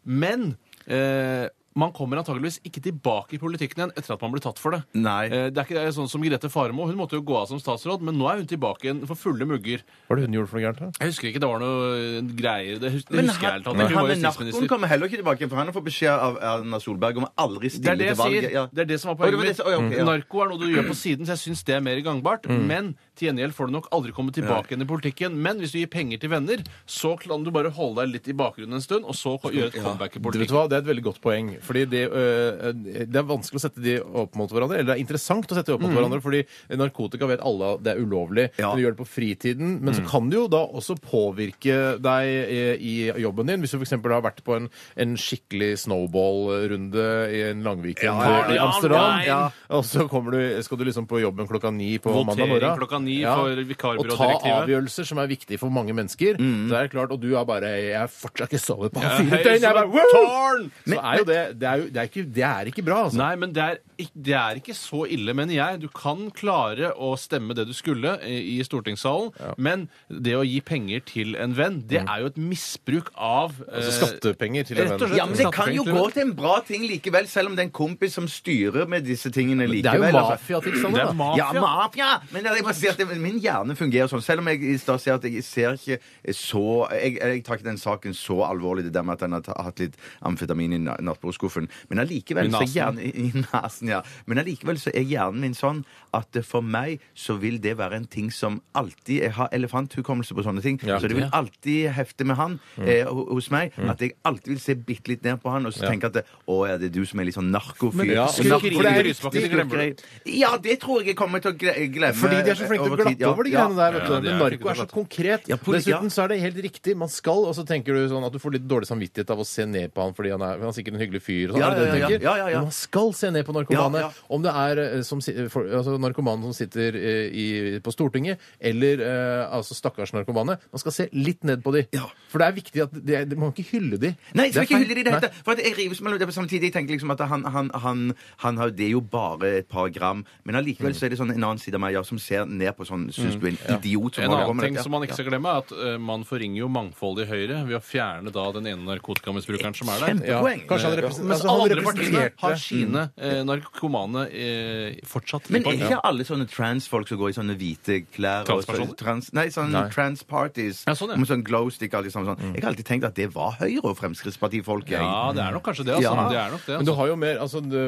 Men eh, man kommer antageligvis ikke tilbake i politikken igjen etter at man blir tatt for det. Nei. Eh, det er ikke sånn som Grete Faremo. Hun måtte jo gå av som statsråd, men nå er hun tilbake igjen for fulle mugger. Hva er det hun gjorde for noe gærent? da? Jeg husker ikke, det var noe eh, greier Det, husker, det Men husker jeg han, helt men. Han med narkoen kommer heller ikke tilbake, for han har fått beskjed av Erna Solberg om å aldri Det stille er det jeg til valget. sier. Ja. Det er det som er Å, det poenget var det mitt. som- å, ja, ok, ja. Narko er noe du gjør på siden, så jeg syns det er mer gangbart. Men til gjengjeld får du nok aldri komme tilbake igjen i politikken. Men hvis du gir penger til venner, så kan du bare holde deg litt i bakgrunnen en stund, og så gjøre et comeback i Du vet politikken. hva, Det er et veldig godt poeng. Fordi det, øh, det er vanskelig å sette de opp mot hverandre. Eller det er interessant å sette de opp mot hverandre, fordi narkotika vet alle at det er ulovlig. Ja. Du gjør det på fritiden. Men så kan det jo da også påvirke deg i, i jobben din. Hvis du f.eks. har vært på en, en skikkelig snowball-runde i en Langviken Ja, ja, i Amsterdam, ja. og så kommer du, skal du liksom på jobben klokka ni på mandag Votering morgen. klokka ni for vikarbyrådirektivet. Og ta avgjørelser som er viktige for mange mennesker. Så er det klart, Og du er bare Jeg har fortsatt ikke sovet på fire døgn! Jeg bare, tårn! Så er jo det det, er jo, det, er ikke, det er ikke bra, altså. Nei, men det er, det er ikke så ille, mener jeg. Du kan klare å stemme det du skulle i i stortingssalen, men det å gi penger til en venn, det er jo et misbruk av eh, Altså skattepenger til en venn. Ja, men det kan jo gå til en bra ting likevel, selv om det er en kompis som styrer med disse tingene Det er jo jo altså. Det er mafia. Ja, mafia! Men jeg må si at det, min hjerne fungerer sånn. Selv om jeg i stad sier at jeg ser ikke så jeg, jeg tar ikke den saken så alvorlig, det der med at han har hatt litt amfetamin i na- nattbordskuffen. Men allikevel I så er nasen. hjernen i, i nasen, ja. Men allikevel så er hjernen min sånn at eh, for meg så vil det være en ting som alltid Jeg har elefanthukommelse på sånne ting. Ja. så det vil alltid hefte med han eh, ho- hos meg. At jeg alltid vil se bitte litt ned på han og så tenke at det, å ja, det er du som er litt sånn narkofyr. Ja, Narko- det i Lysbakken, det glemmer du. Ja, det tror jeg jeg kommer til å gle- glemme. Fordi de er så flinke over tid. glatte over de greiene der. vet du. Men narko er så konkret. Dessuten så er det helt riktig. Man skal, og så tenker du sånn at du får litt dårlig samvittighet av å se ned på han fordi han er, han er sikkert en hyggelig fyr. Sånn, Ja, er det det du ja, ja, tenker? ja, ja, ja. Men man skal se ned på narkomane. Ja, ja. Om det er eh, som, for, altså, narkomane som sitter eh, i, på Stortinget, eller eh, altså stakkars narkomane. Man skal se litt ned på de. For det er viktig at de, de, Man kan ikke hylle de. Nei, jeg skal ikke hylle de i det hele tatt. For jeg rives mellom det på samtidig. Jeg tenker liksom at han, han, han, han har, Det er jo bare et par gram. Men allikevel så er det sånn en annen side av meg ja, som ser ned på sånn Syns du er en idiot som En holder på annen med ting dette? som man ikke skal glemme, er at eh, man forringer jo mangfoldet i Høyre ved å fjerne da den ene narkotikamisbrukeren som er der. Ja, kanskje han, Eh, Mens altså, han alle andre partiene har sine eh, narkomane eh, fortsatt Men er ikke alle sånne transfolk som går i sånne hvite klær og så- Transpersoner? trans, Nei, sånne Nei. trans-parties Ja, sånn, ja. med sånn glowstick og alt sånn. sånn. Jeg har alltid tenkt at det var Høyre- og Fremskrittspartifolk. jeg. Ja, det er nok kanskje det. Altså. Ja. Det er nok det, Men du altså. har jo mer altså du,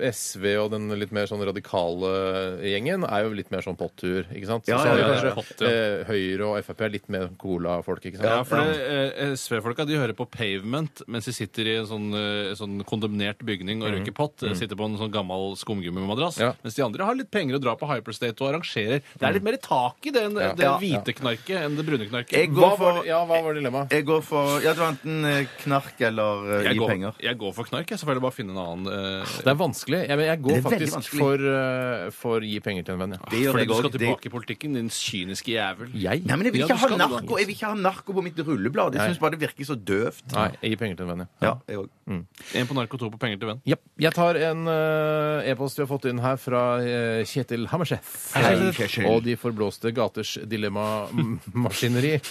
eh, SV og den litt mer sånn radikale gjengen er jo litt mer sånn pottur, ikke sant? Så ja, ja, kanskje ja, ja. eh, Høyre og Frp er litt mer Cola-folk. ikke sant? Ja, for det, eh, SV-folka de hører på Pavement mens de sitter i en sånn, eh, sånn kondemnert bygning og røyker pott. eh, Sitter på en sånn gammel skumgummimadrass. Ja. Mens de andre har litt penger og drar på Hyperstate og arrangerer. Det er litt mer tak i det, enn Ja. det Ja. hvite knarket enn det brune knarket. Jeg Hva går var, for, ja, hva var dilemmaet? jeg går for Ja, det var enten eh, knark eller eh, Jeg gi går, penger. jeg går for knark. Jeg så får jeg bare finne en annen eh, Det er vanskelig. Jeg, jeg går Det er veldig faktisk vanskelig. for, eh, for gi penger til en venn, ja. Det gjør jeg du skal tilbake i politikken, din kyniske jævel. Jeg? Nei, men jeg vil Ja, ikke du ha det, da. narko Jeg vil ikke ha narko på mitt rulleblad. Jeg syns bare det virker så døvt. Nei, jeg gir penger til en venn, ja. Ja, jeg òg. En på narko, to på penger til venn. Japp. Jeg tar en eh, e-post vi har fått inn her fra eh, Kjetil Hammerseth. Hei, Kjetil. Og De forblåste gaters dilemmamaskineri. [LAUGHS]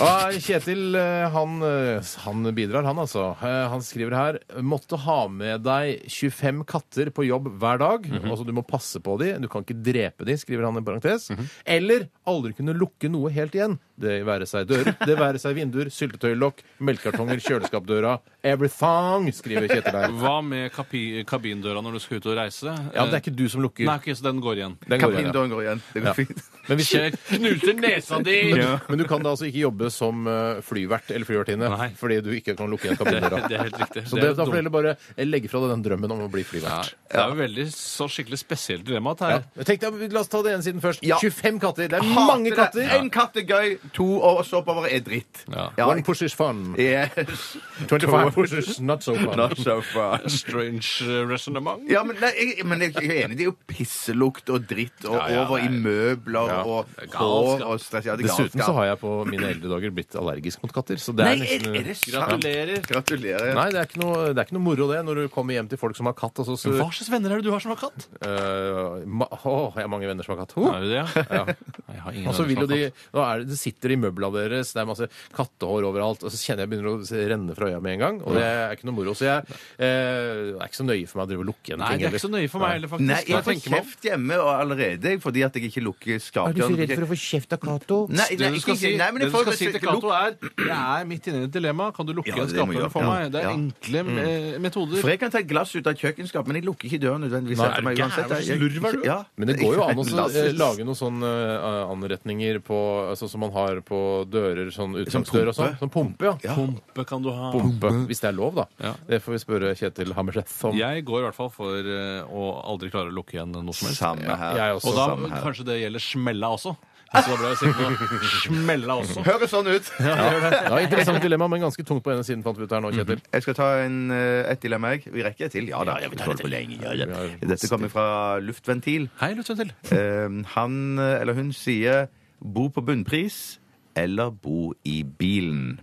Ja, Kjetil eh, han, eh, han bidrar, han altså. Eh, Han skriver her Måtte ha med deg 25 katter på jobb hver dag. Altså Du må passe på de. Du kan ikke drepe de, skriver han i parentes. Eller aldri kunne lukke noe helt igjen. Det være seg dører, det være seg vinduer, syltetøylokk, melkekartonger, kjøleskapdøra. Everything, skriver Kjetil her. Hva med kapi, kabindøra når du skal ut og reise? Ja, det er ikke du som lukker. Nei, okay, så den går igjen. Den går igjen, ja. Går igjen. Det går Ja. fint. Men, hvis, jeg knuser nesa di! men du kan da altså ikke jobbe som eh, flyvert eller flyvertinne Nei. fordi du ikke kan lukke igjen kabindøra. det er helt riktig. Så Det det, er da får du heller bare legge fra deg den drømmen om å bli ja, flyvert. det er jo veldig så skikkelig spesielt dilemma. Ja. her. Tenk tenkte, La oss ta det ene siden først. Ja. 25 katter. Det er Hater mange det. katter. En katt er gøy, to og oppover er dritt. Ja. One push is fun. Yes. 25 pushes not so fun. Not so fun. [LAUGHS] Strange uh, resonnement. Ja, men, nei, jeg, men jeg er enig. Det er jo pisselukt og dritt og Ja, ja, over i møbler Ja, og det er hår og stress. Ja, det er Dessuten så har jeg på mine eldre dager blitt allergisk mot katter. Så det er nei, nesten er det sant? Gratulerer. Gratulerer. Nei, det er, ikke noe, det er ikke noe moro det når du kommer hjem til folk som har katt. Og så, så, Hva slags venner er det du har som har katt? Uh, ma å, jeg har mange venner som har katt. Oh. Er det det, ja? Jeg har ingen Og så vil jo de, nå er det, det sitter i møbla deres, det er masse kattehår overalt, og så kjenner jeg begynner å renne fra øya med en gang. Og det er ikke noe moro. Så jeg eh, det er ikke så nøye for meg å drive og lukke igjen Nei, ting. det er ikke så nøye for meg heller, faktisk. Nei, jeg får kjeft hjemme og allerede fordi at jeg ikke lukker Er du skapdøren. så redd for å få kjeft av Cato? Nei, Det nei, du ikke, skal si, nei, men det jeg du får skal si til Cato, er Jeg er midt inne i et dilemma. Kan du lukke Ja, igjen det må jeg skapdøren for meg? Det er Ja. enkle eh, metoder. For jeg kan ta et glass ut av kjøkkenskapet, men jeg lukker ikke døren nødvendigvis. Nei, etter er meg du uansett. gæren? Hva slags Jeg- lurv er du? Ja. Men det går jo an å [LAUGHS] eh, lage noen sånne eh, anretninger på, altså, som man har på dører, sånn utgangsdør og sånn. Sånn pumpe, ja. Ja. Pumpe kan du ha. Pumpe, hvis det er lov, da. Ja. Det får vi spørre Kjetil Hammerseth om. Jeg går i hvert fall for eh, å aldri klare å lukke igjen noe som helst. Samme her. jeg også. Og da Samme her. kanskje det gjelder smella også. Så da ble jeg sikker på smella også. [LAUGHS] Høres sånn ut. Ja, interessant dilemma, men ganske tungt på ene siden, fant vi ut her nå, Kjetil. Jeg skal ta en, eh, et dilemma, jeg. Vi rekker et til. Ja da. vi holder det. lenge. Ja, ja. Dette kommer fra Luftventil. Hei, Luftventil. Eh, Han eller hun sier bo på bunnpris eller bo i bilen.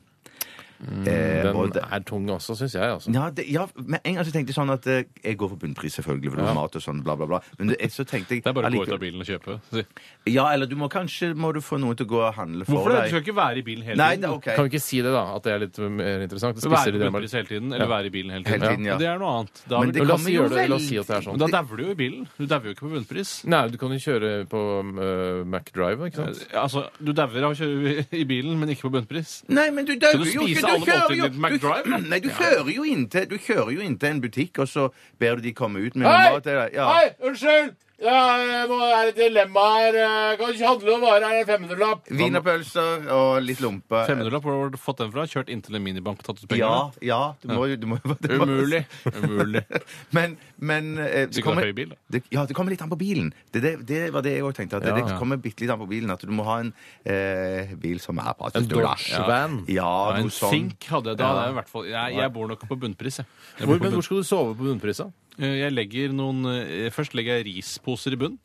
Eh, Den og det- er tung også, syns jeg. altså. ja, det, ja, men en gang så tenkte jeg sånn at eh, jeg går for bunnpris, selvfølgelig, for er mat og sånn, bla, bla, bla. Men det, så tenkte jeg Det er bare å gå ut av bilen og kjøpe. Si. Ja, eller du må kanskje må du få noen til å gå og handle for Hvorfor det? Du skal ikke være i bilen hele Nei, tiden. er Kan vi ikke si det, da? At det er litt mer interessant? Være i bunnpris hele tiden, eller Ja. være i bilen hele Hele tiden. tiden, ja. Det er noe annet. Da, Men det La oss, gjøre det. La oss si at det er sånn. men da dauer du jo i bilen. Du dauer jo ikke på bunnpris. Nei, du kan jo kjøre på uh, McDrive, ikke sant? Altså, Du dauer av å kjøre i bilen, men ikke på bunnpris. Nei, men du dauer jo spise alle Du kjører måltidene [CLEARS THROAT] jo inn McDrive, da? Nei, du kjører jo inntil Du kjører jo inntil en butikk, og så ber du de komme ut med noe mat til. Ja. unnskyld! Ja, nå er det et dilemma her. Kan ikke handle om varer. Er det 500-lapp? Wienerpølser og litt lompe. 500-lapp, hvor har du fått den fra? Kjørt inntil en minibank og tatt ut Ja, pengene? ja. Du må jo du må, jo- det må- Umulig. Umulig. [LAUGHS] Men, men eh, det, ikke høy bil, da. det, Ja, det kommer litt an på bilen. Det, det, det var det jeg òg tenkte. At det, Ja. det kommer bitte litt an på bilen. At du må ha en eh, bil som er på En til. Dodge van. Ja, Ja, noe en sånn. Think hadde jeg. Da hadde jeg i hvert fall Jeg, jeg bor nok på bunnpris, jeg. jeg bor Hvor, på men bunn- hvor skal du sove på bunnpris, da? Eh, Jeg legger noen eh, Først legger jeg risposer i bunnen.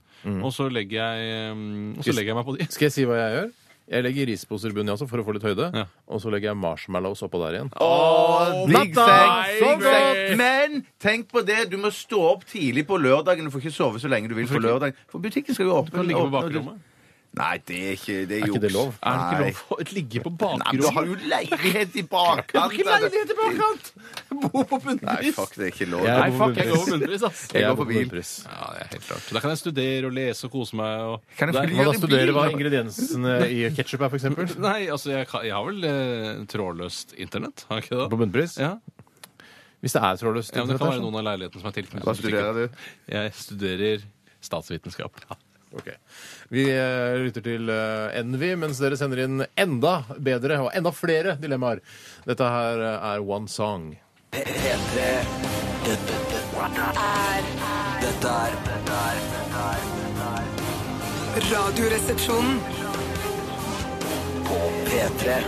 og så legger jeg eh, Og så legger jeg meg på de. [LAUGHS] Skal jeg si hva jeg gjør? Jeg legger risposer i bunnen også, for å få litt høyde. Ja. Og så legger jeg marshmallows oppå der igjen. Åh, digg seng! Så godt! Men tenk på det, du må stå opp tidlig på lørdagen. Du får ikke sove så lenge du vil på lørdagen. For butikken skal jo åpne. Du kan ligge på bakrommet. Nei, det er ikke Det er Er ikke det lov? Er det ikke lov å ligge på Nei, men du har bakrommet? jo leilighet i bakkant. Ikke leilighet i bakkant! Bo på Nei, bunnpris! fuck, det er ikke lov. Jeg Nei, er på fuck, jeg går på bunnpris, ass. Jeg går på bil. bunnpris. Ja, det er helt klart. Da kan jeg studere og lese og kose meg. Og... Kan jeg Der- Hva da gjøre studere hva bil? ingrediensene i ketsjup er, for eksempel? [LAUGHS] Nei, altså, jeg, kan, jeg har vel eh, trådløst internett, har jeg ikke det? På bunnpris? Ja. Hvis det er trådløst. ja, men Det kan være noen av leilighetene som er tilknyttet. Hva studerer du? Jeg studerer statsvitenskap. Ok. Vi eh, lytter til eh, Envy mens dere sender inn enda bedre og enda flere dilemmaer. Dette her eh, er One Song. P3 Dette dette Er Dette er Dette er dette er Radioresepsjonen. På P3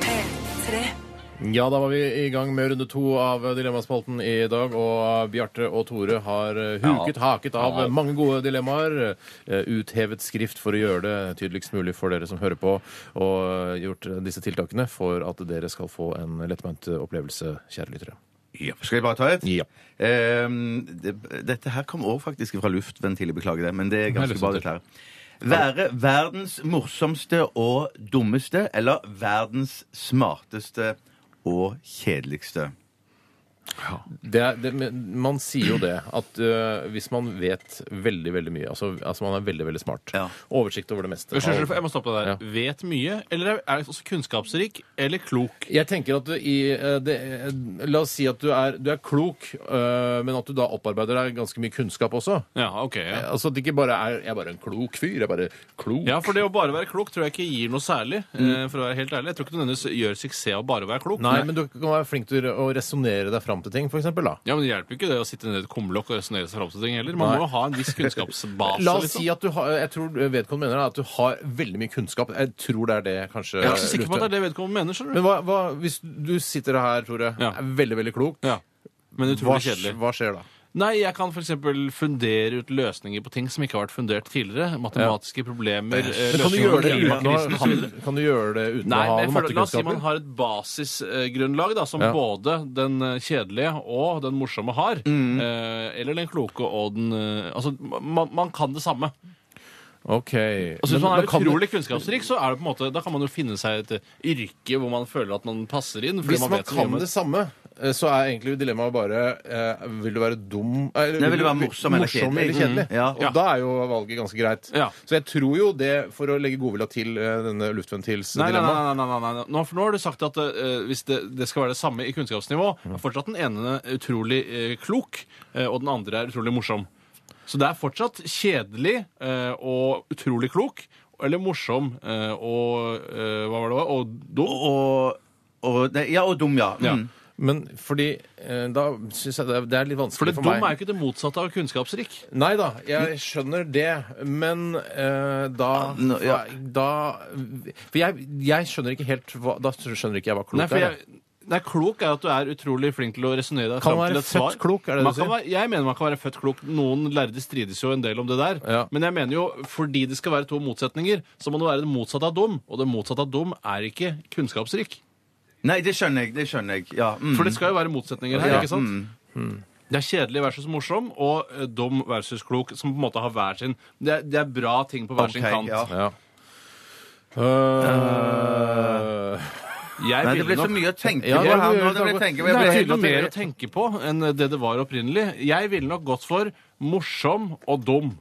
P3. Ja, da var vi i gang med runde to av Dilemmaspalten i dag. Og Bjarte og Tore har huket huket, haket av mange gode dilemmaer. eh, Uthevet skrift for å gjøre det tydeligst mulig for dere som hører på. Og eh, gjort disse tiltakene for at dere skal få en lettbeint opplevelse, kjære lyttere. Ja. Skal jeg bare ta et? Ja. Um, det, dette her kom også faktisk fra luftventiler, beklager det, men det er ganske bra, dette her. Være verdens morsomste og dummeste, eller verdens smarteste og kjedeligste? Det, er- det, men man sier jo det at øh, hvis man vet veldig, veldig mye Altså, altså man er veldig, veldig smart. Ja. Oversikt over det meste. Unnskyld, jeg må stoppe deg der. Ja. Vet mye, eller er er også kunnskapsrik, eller klok? Jeg tenker at du i eh, det, eh, La oss si at du er, du er klok, øh, men at du da opparbeider deg ganske mye kunnskap også. Ja, ok. Ja. Altså at det ikke bare er Jeg er bare en klok fyr. Jeg er bare klok. Ja, for det å bare være klok tror jeg ikke gir noe særlig. eh, For å være helt ærlig. Jeg tror ikke du nødvendigvis gjør suksess av bare å være klok. Nei, men du kan være flink til å resonnere deg fram til ting, f.eks. Ja, men Det hjelper ikke det å sitte nede i et kumlokk og resonnere seg fram til ting heller. Man Nei. må jo ha en viss kunnskapsbase. [LAUGHS] La oss liksom. si at du har Jeg tror vedkommende mener at du har veldig mye kunnskap. Jeg tror det er det kanskje Jeg er ikke så sikker på at det er det vedkommende mener. skjønner du? Men hva, hva, hvis du sitter her, Tore, Ja. er veldig, veldig klok, Ja. Men utrolig kjedelig. hva skjer da? Nei, jeg kan f.eks. fundere ut løsninger på ting som ikke har vært fundert tidligere. Matematiske problemer. eh, Men kan du gjøre det uten, klimakrisen og kan, kan du gjøre det uten Nei, å ha jeg føler, La oss si man mattekunnskaper? har et basisgrunnlag da, som Ja. både den eh, kjedelige og den morsomme har. Eh, eller den kloke og den eh, Altså, man, man kan det samme. Ok. Altså, hvis Men- man er kan du- utrolig kunnskapsrik, så er det på en måte, da kan man jo finne seg et yrke hvor man føler at man passer inn. fordi Hvis man vet så mye om kan det samme, eh, så er egentlig dilemmaet bare eh, Vil du være dum eh, Nei, vil du være morsom eller kjedelig? eller kjedelig? Mm, ja. Og da er jo valget ganske greit. Ja. Så jeg tror jo det, for å legge godvilja til eh, denne Nei, nei, luftventils-dilemmaet nei, nei, nei, nei, nei. Nå, for nå har du sagt at eh, hvis det, det skal være det samme i kunnskapsnivå, er fortsatt den ene utrolig eh, klok, eh, og den andre er utrolig morsom. Så det er fortsatt kjedelig eh, og utrolig klok, eller morsom eh, og eh, Hva var det? Og dum. Og, og nei, Ja, og dum, ja. Ja. Mm. Men fordi eh, Da syns jeg det er, det er litt For vanskelig det for, dum meg. er jo ikke det motsatte av kunnskapsrik. Nei da, jeg skjønner det, men eh, da, Nå, ja. da For jeg, jeg skjønner ikke helt hva Da skjønner ikke jeg hva klok Nei, for er. Nei, klok er at du er utrolig flink til å resonnere deg Kan fram man til et svar. klok, er det det man du kan sier? være, Jeg mener man kan være født klok. Noen lærde strides jo en del om det der. Ja. Men jeg mener jo, fordi det skal være to motsetninger, så må det være det motsatte av dum. Og det motsatte av dum er ikke kunnskapsrik. Nei, det skjønner jeg. det skjønner jeg. Ja, mm. For det skal jo være motsetninger her, Ja, ikke sant? mm. Det er kjedelig versus morsom og eh, dum versus klok, som på en måte har hver sin Det er, det er bra ting på hver sin Ok, kant. ja. Ja. Øh, Jeg Nei, det ville ble så nok- mye å tenke Ja, på det er her nå. Det ble tenke på. Jeg ble Det er ble tydelig mer å tenke på enn det det var opprinnelig. Jeg ville nok gått for morsom og dum.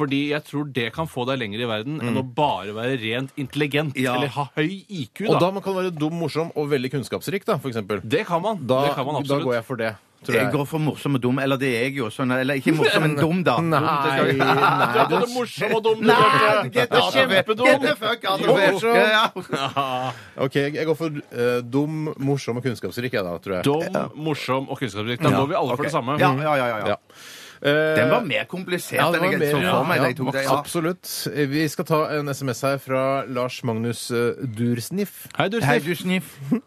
Fordi jeg tror det kan få deg lenger i verden enn å bare være rent intelligent Ja. eller ha høy IQ. og Da. da kan man være dum, morsom og veldig kunnskapsrik, da, for eksempel. Det kan man. Da, det kan man da absolutt. går jeg for det. Tror Jeg jeg. går for morsom og dum. Eller det er jeg jo. Sånn, eller ikke morsom, men dum, da. [LAUGHS] Nei, [LAUGHS] Du nei, er både morsom og dum. du, Nei, Bjarte. er kjempedum. Morsom. Ja. [LAUGHS] OK, jeg går for eh, dum, morsom og kunnskapsrik, jeg da, tror jeg. Dum, morsom og kunnskapsrik. Da går vi alle for det samme. Ja, ja, ja, ja, ja. Eh, Den var mer komplisert enn jeg så for meg. tok det. Ja. Absolutt. Vi skal ta en SMS her fra Lars Magnus eh, Dursniff. Hei, du, Hei, Sniff. du [LAUGHS] sniff.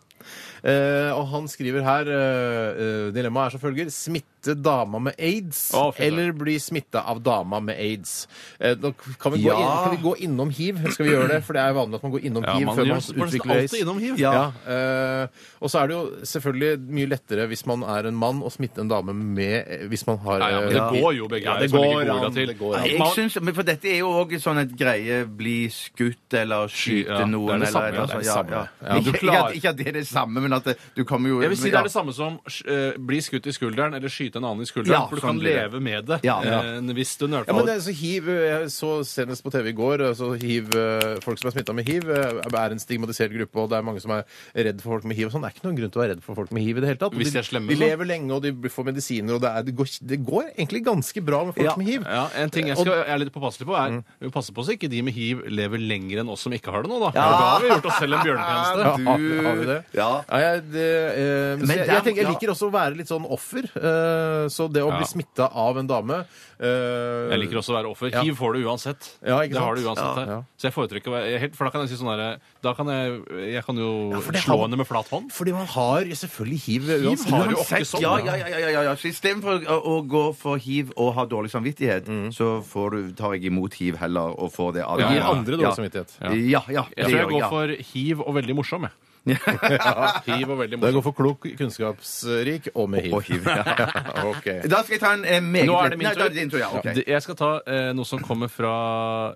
Eh, og han skriver her eh, eh, Dilemmaet er som følger. Smitte dama med aids Å, fy søren. eller bli smitta av dama med aids? Eh, da kan, vi gå Ja. inn, kan vi gå innom hiv? Skal vi gjøre det? For det er vanlig at man går innom Ja, hiv man før gjør man man utvikler alltid aids. innom hiv. Ja. eh, og så er det jo selvfølgelig mye lettere hvis man er en mann, å smitte en dame med eh, Hvis man har Ja, ja, men det eh, går jo begge ja, veier, det ligger går an, til. det går an. Jeg Man- synes, men For dette er jo òg sånn et greie bli skutt eller skyte ja, det er noen det samme, eller, ja, eller det er det ja, samme. ja. Ja, du Ikke, ikke, klarer- at, ikke at det er det samme, men at det, du kommer jo Jeg vil si det er det samme som eh, bli skutt i skulderen eller skyte en annen i skulderen. Ja, for du sånn kan blir det. leve med det Ja, ja. eh, en viss stund. i hvert Ja, fall. men det, er så hiv, Jeg så senest på TV i går så hiv, eh, Folk som er smitta med hiv, eh, er en stigmatisert gruppe, og det er mange som er redd for folk med hiv. og sånn. Det er ikke noen grunn til å være redd for folk med hiv i det hele tatt. Hvis de er slemme, de så. lever lenge, og de får medisiner, og det, er, det, går, det går egentlig ganske bra med folk Ja. med hiv. Ja, En ting jeg, skal, jeg er litt påpasselig på, er vi må passe på så ikke de med hiv lever lenger enn oss som ikke har det nå. da. Ja. For Da har vi gjort oss selv en bjørnetjeneste. Ja, Du- har vi det? Ja. Ja, jeg, det, eh, så Men jeg, der- jeg, tenker, jeg ja. liker også å være litt sånn offer. eh, så det å Ja. bli smitta av en dame eh, Jeg liker også å være offer. Ja. Hiv får du uansett. Ja, ikke det har du uansett Ja, her. ja. Så jeg foretrekker å være helt For da kan jeg si sånn herre Da kan jeg Jeg kan jo slå henne med flat hånd. Fordi man har selvfølgelig hiv uansett. har jo Uansett, ofte sånn. ja, ja, ja, ja, ja, ja. Så istedenfor å, å gå for hiv og ha dårlig samvittighet, så får du, tar jeg imot hiv heller og får det av gir andre dårlig samvittighet. Ja, ja. ja, Jeg tror jeg går for hiv og veldig morsom, jeg. Hiv var veldig morsom. går for klok, kunnskapsrik og med hiv. Og hiv, ja. [LAUGHS] ok. Da skal jeg ta en eh, meget Nå er det min Nei, da er det din tur. Ja, ok. Jeg skal ta eh, noe som kommer fra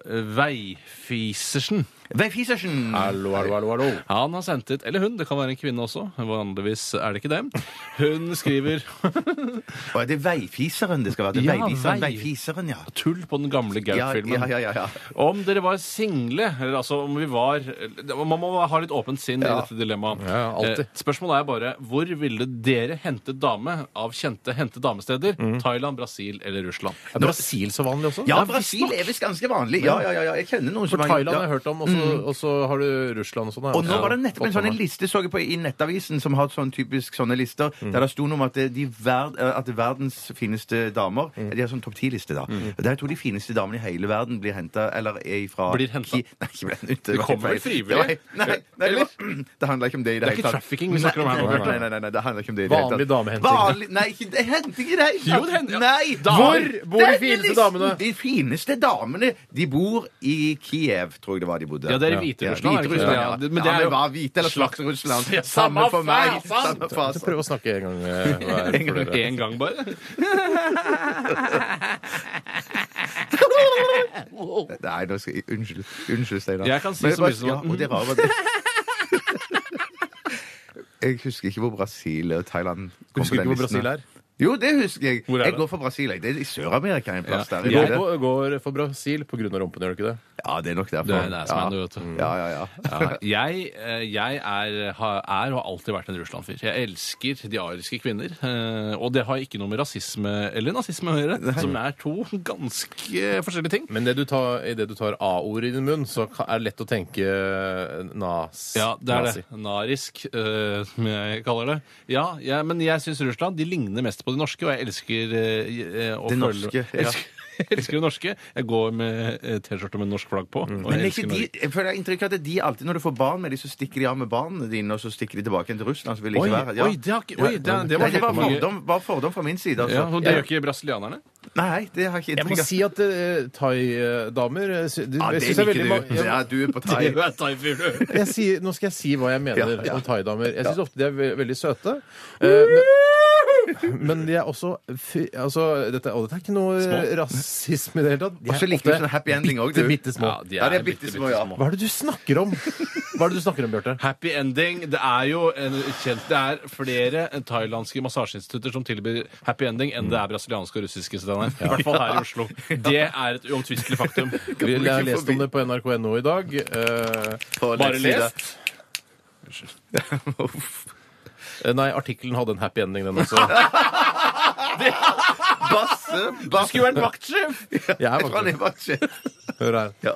eh, Veifisersen. Veifisersen. Hallo, hallo, hallo, hallo. Han har sendt ut Eller hun, det kan være en kvinne også. Vanligvis er det ikke dem. Hun skriver [LAUGHS] Å, det er Veifiseren det skal være. Det er Ja, Veiviseren. vei. Veifiseren, ja. tull på den gamle Ja, Gaut-filmen. ja, ja, ja, ja. Om dere var single, eller altså om vi var Man må ha litt åpent sinn i dette dilemmaet. Ja, alltid. Eh, spørsmålet er bare hvor ville dere hentet dame av kjente hente damesteder? Mm. Thailand, Brasil eller Russland? Er Brasil så vanlig også? Ja, Brasil er visst ganske vanlig. Ja, ja, ja, ja. Jeg kjenner noen For som har Thailand har jeg hørt om, og så- og så har du Russland og sånn. Og nå var det nettopp en sånn liste så jeg på i Nettavisen som har sånn typisk sånne lister, Mm. der det sto noe om at, de verd, at verdens fineste damer Mm. De har sånn topp ti-liste, da. Og Der jeg tror de fineste damene i hele verden blir henta Eller er ifra Blir hentet? Ki- Nei, ikke blir hentet. De kommer vel frivillig? Nei, nei, nei det, var, [CLEARS THROAT] det handler ikke om det i det, Det er hele ikke tatt. trafficking vi snakker om her nå, Nei, Bjarte. nei, nei, nei, nei, det handler ikke om det i det hele Vanlig tatt. damehenting. Vanlig, nei, ikke det henting i det hele tatt. Jo, det hender- Nei, Hvor bor de Denne fineste listen- damene? De fineste damene, de bor i Kiev, tror jeg det var de bodde. Ja, det er i Hviterussland, Ja, er det ikke det? ja. Men det er jo- hva, hvite eller slags Russland? Ja, Samme for meg. Samme prøv å snakke en gang eh, [LAUGHS] hver for dere. Én gang bare? [LAUGHS] Nei, nå skal jeg, unnskyld, unnskyld, Steinar. Jeg kan si Men så bare- mye som ja, og det rare var det. [LAUGHS] Jeg husker ikke hvor Brasil og Thailand Du husker ikke hvor Brasil er? Jo, det husker jeg. Hvor er jeg det? går for Brasil. jeg. Det er i Sør-Amerika en plass Ja. der. Du er går, på, går for Brasil av rumpen, gjør du ikke det? Ja, det er nok derfor. Det er er det, vet du. Ja, ja, ja. [LAUGHS] Ja, jeg eh, jeg er, har- er og har alltid vært en Russland-fyr. Jeg elsker de ariske kvinner. eh, Og det har ikke noe med rasisme eller nazisme å gjøre, som er to ganske forskjellige ting. Men det du tar, i det du tar A-ord i din munn, så ka- er det lett å tenke eh, nas. Ja, det er det. Narisk, eh, som jeg kaller det. Ja, jeg- men jeg syns Russland de ligner mest på de norske, og jeg elsker eh, eh, å Det følge norske, ja. [LAUGHS] elsker, elsker det norske. Jeg går med eh, T-skjorte med norsk flagg på. Og Men jeg er ikke de, Norge. jeg føler inntrykk av at de alltid, når du får barn med de, så stikker de av med barna dine, og så stikker de tilbake igjen til Russland. Så vil de Oi, ikke være her. oi, det, har ikke, oi det, det Nei, var det var fordom, var fordom fra min side. ja, Altså. og Det gjør ikke brasilianerne. Nei, det har jeg ikke Jeg må inntrykk av. si at uh, thai-damer sy- du- Ja, jeg det synes er liker du. Ja, Ja, du er på [LAUGHS] thai. Du er thai-fyr, du. [LAUGHS] jeg sier, Nå skal jeg si hva jeg mener Ja, ja. om thaidamer. Jeg syns ofte de er ve veldig søte. Eh, men, [LAUGHS] men de er også fy, altså, dette, Og dette er ikke noe eh, rasisme i det hele tatt. De Og så er liker du sånn happy ending òg, du. bitte små. Ja, de Ja, de er bitte, bitte små, ja. Hva er det du snakker om? Hva er det du snakker om, Bjarte? Happy ending. Det er jo en kjent Det er flere thailandske massasjeinstitutter som tilbyr happy ending enn det er brasilianske og russiske steder. I hvert fall her i Oslo. [LAUGHS] Det er et uomtvistelig faktum. [LAUGHS] Vi har lest om det på nrk.no i dag. Eh, Bare lest. eh, [LAUGHS] nei, artikkelen hadde en happy ending, den også. Basse! Du Basse. skulle vært vaktsjef! Jeg er Jeg han er vaktsjef. Hør her. Ja.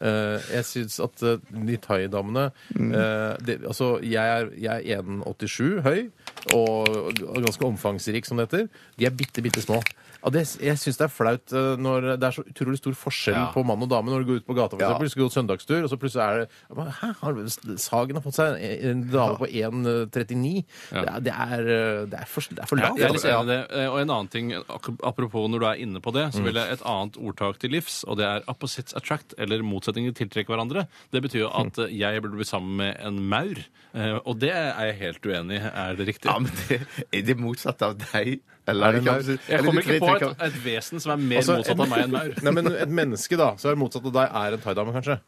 Eh, jeg syns at eh, de thaidamene uh, Altså, jeg er, jeg er 1,87 høy og ganske omfangsrik, som det heter. De er bitte, bitte små. Ja, det, jeg syns det er flaut eh, når det er så utrolig stor forskjell Ja. på mann og dame når du går ut på gata, for Ja. eksempel. Du skal gå søndagstur, og så plutselig er det Hæ? Har Sagen har fått seg en, en dame på 1,39? Ja. Det, er, det, er, eh, det, er for, det er for lavt. jeg er litt enig i det. Eh, Og en annen ting, ak- apropos når du er inne på det, så vil jeg et annet ordtak til livs, og det er opposites attract, eller motsetninger tiltrekker hverandre. Det betyr jo at eh, jeg burde bli sammen med en maur, eh, og det er jeg helt uenig i. Er det riktig? Ja, men det, er det motsatt av deg? Eller Er det Jeg kommer ikke på et, et vesen som er mer Altså, motsatt av meg enn maur. [LAUGHS] Nei, men et menneske, da, så er det motsatt av deg, er en thaidame, kanskje?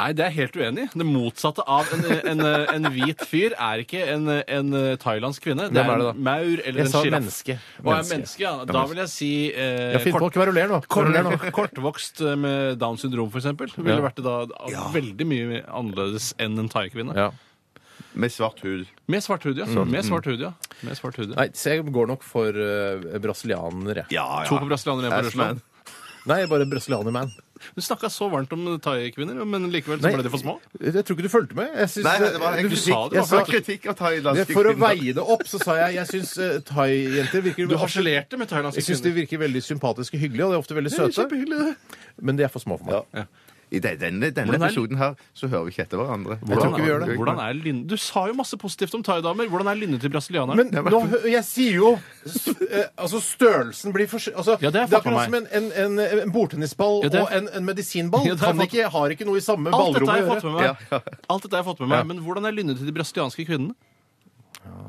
Nei, det er jeg helt uenig. i. Det motsatte av en, en, en hvit fyr er ikke en, en thailandsk kvinne. Det Hvem er er det en maur eller en sjiraff. menneske. Og er Menneske. menneske, ja. Da vil jeg si eh, Ja, finn på, kveruler nå. Kveruler nå. Kort, kortvokst eh, med Downs syndrom, for eksempel, ville Ja. vært det da veldig mye annerledes enn en thaikvinne. Ja. Med svart hud. Med svart hud, ja. Med svart hud, ja. Med svart hud, ja. Nei, så jeg går nok for uh, brasilianere. Ja, To på brasilianere, en på Russland. Nei, bare brasilianer-man. Du snakka så varmt om thai-kvinner, men likevel så Nei. ble de for små. Jeg tror ikke du fulgte med. Jeg syns, Nei, det var du- kritikk. sa det, jeg det sa- var kritikk av det, thailandske For å veie det opp, så sa jeg jeg syns uh, thai-jenter virker Du harselerte med thailandske Jeg syns de kvinner. virker veldig sympatiske og hyggelige, og de er ofte veldig søte. Men de er for små for meg. Ja. I de- denne, denne Hvordan er- episoden her så hører vi ikke etter hverandre. Jeg tror ikke vi gjør det. Hvordan er Lynne Du sa jo masse positivt om thaidamer. Hvordan er Lynne til brasilianeren? Men nå, hø- jeg sier jo s- eh, Altså, størrelsen blir forskjellig Altså, Ja, det er akkurat som en, en, en, en bordtennisball Ja, det- og en, en medisinball. Ja, det kan fått- ikke, har ikke noe i samme Alt dette ballrom har å fått gjøre. med meg. Ja, Alt dette har jeg fått med meg. Men hvordan er Lynne til de brasilianske kvinnene?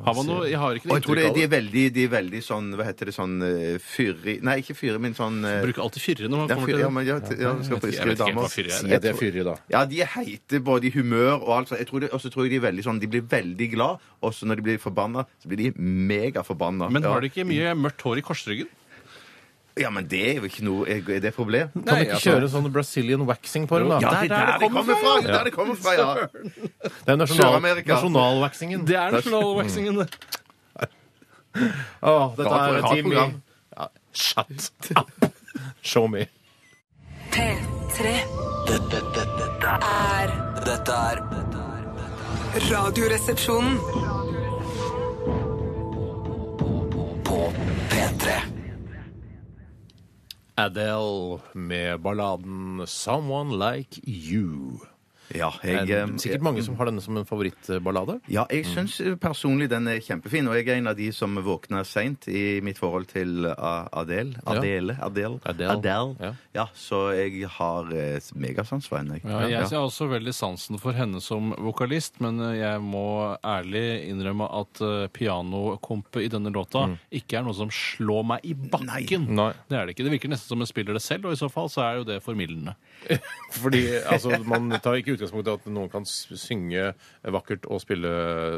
Har man noe Jeg har ikke Og noe jeg tror det, inntrykk de er det. veldig, de er veldig sånn Hva heter det sånn eh, fyrig Nei, ikke fyrig, men sånn eh, Bruker alltid fyrre når man ja, kommer fyr, til ja, men ja, t- ja, skal Jeg vet ikke helt hva damer. fyrig er. Si at de er fyrige, da. Ja, de er heite både i humør og alt. så Jeg tror det, og så tror jeg de er veldig sånn De blir veldig glad, og så når de blir forbanna, så blir de megaforbanna. Men har de ikke mye mørkt hår i korsryggen? Ja, men det er jo ikke noe Er er det et problem? Kan vi ikke kjøre sånn Brazilian waxing på dem, da? Ja, det er der det kommer fra! Ja. Der det kommer fra, ja. [LAUGHS] Det er nasjonal, Sør-Amerika. nasjonalwaxingen. Det er nasjonalwaxingen, det. [LAUGHS] Åh, dette Rart- er rart Team Me. program. Ja, shut up. [LAUGHS] Show me. P3 Dette, dette, dette er Dette er dette er Radioresepsjonen. Adele med balladen 'Someone Like You'. Ja, Det er eh, sikkert mange som har denne som en favorittballade. Ja, jeg syns personlig den er kjempefin, og jeg er en av de som våkna seint i mitt forhold til Adele. Adele. Adele? Adele? Adele. Ja. Ja, så jeg har eh, megasans for henne. jeg. Ja, jeg har også veldig sansen for henne som vokalist, men eh, jeg må ærlig innrømme at eh, pianokompet i denne låta ikke er noe som slår meg i bakken. Nei. Det er det ikke. Det virker nesten som hun spiller det selv, og i så fall så er jo det formildende. [LAUGHS] Fordi altså, man tar ikke utgangspunkt i at noen kan synge vakkert og spille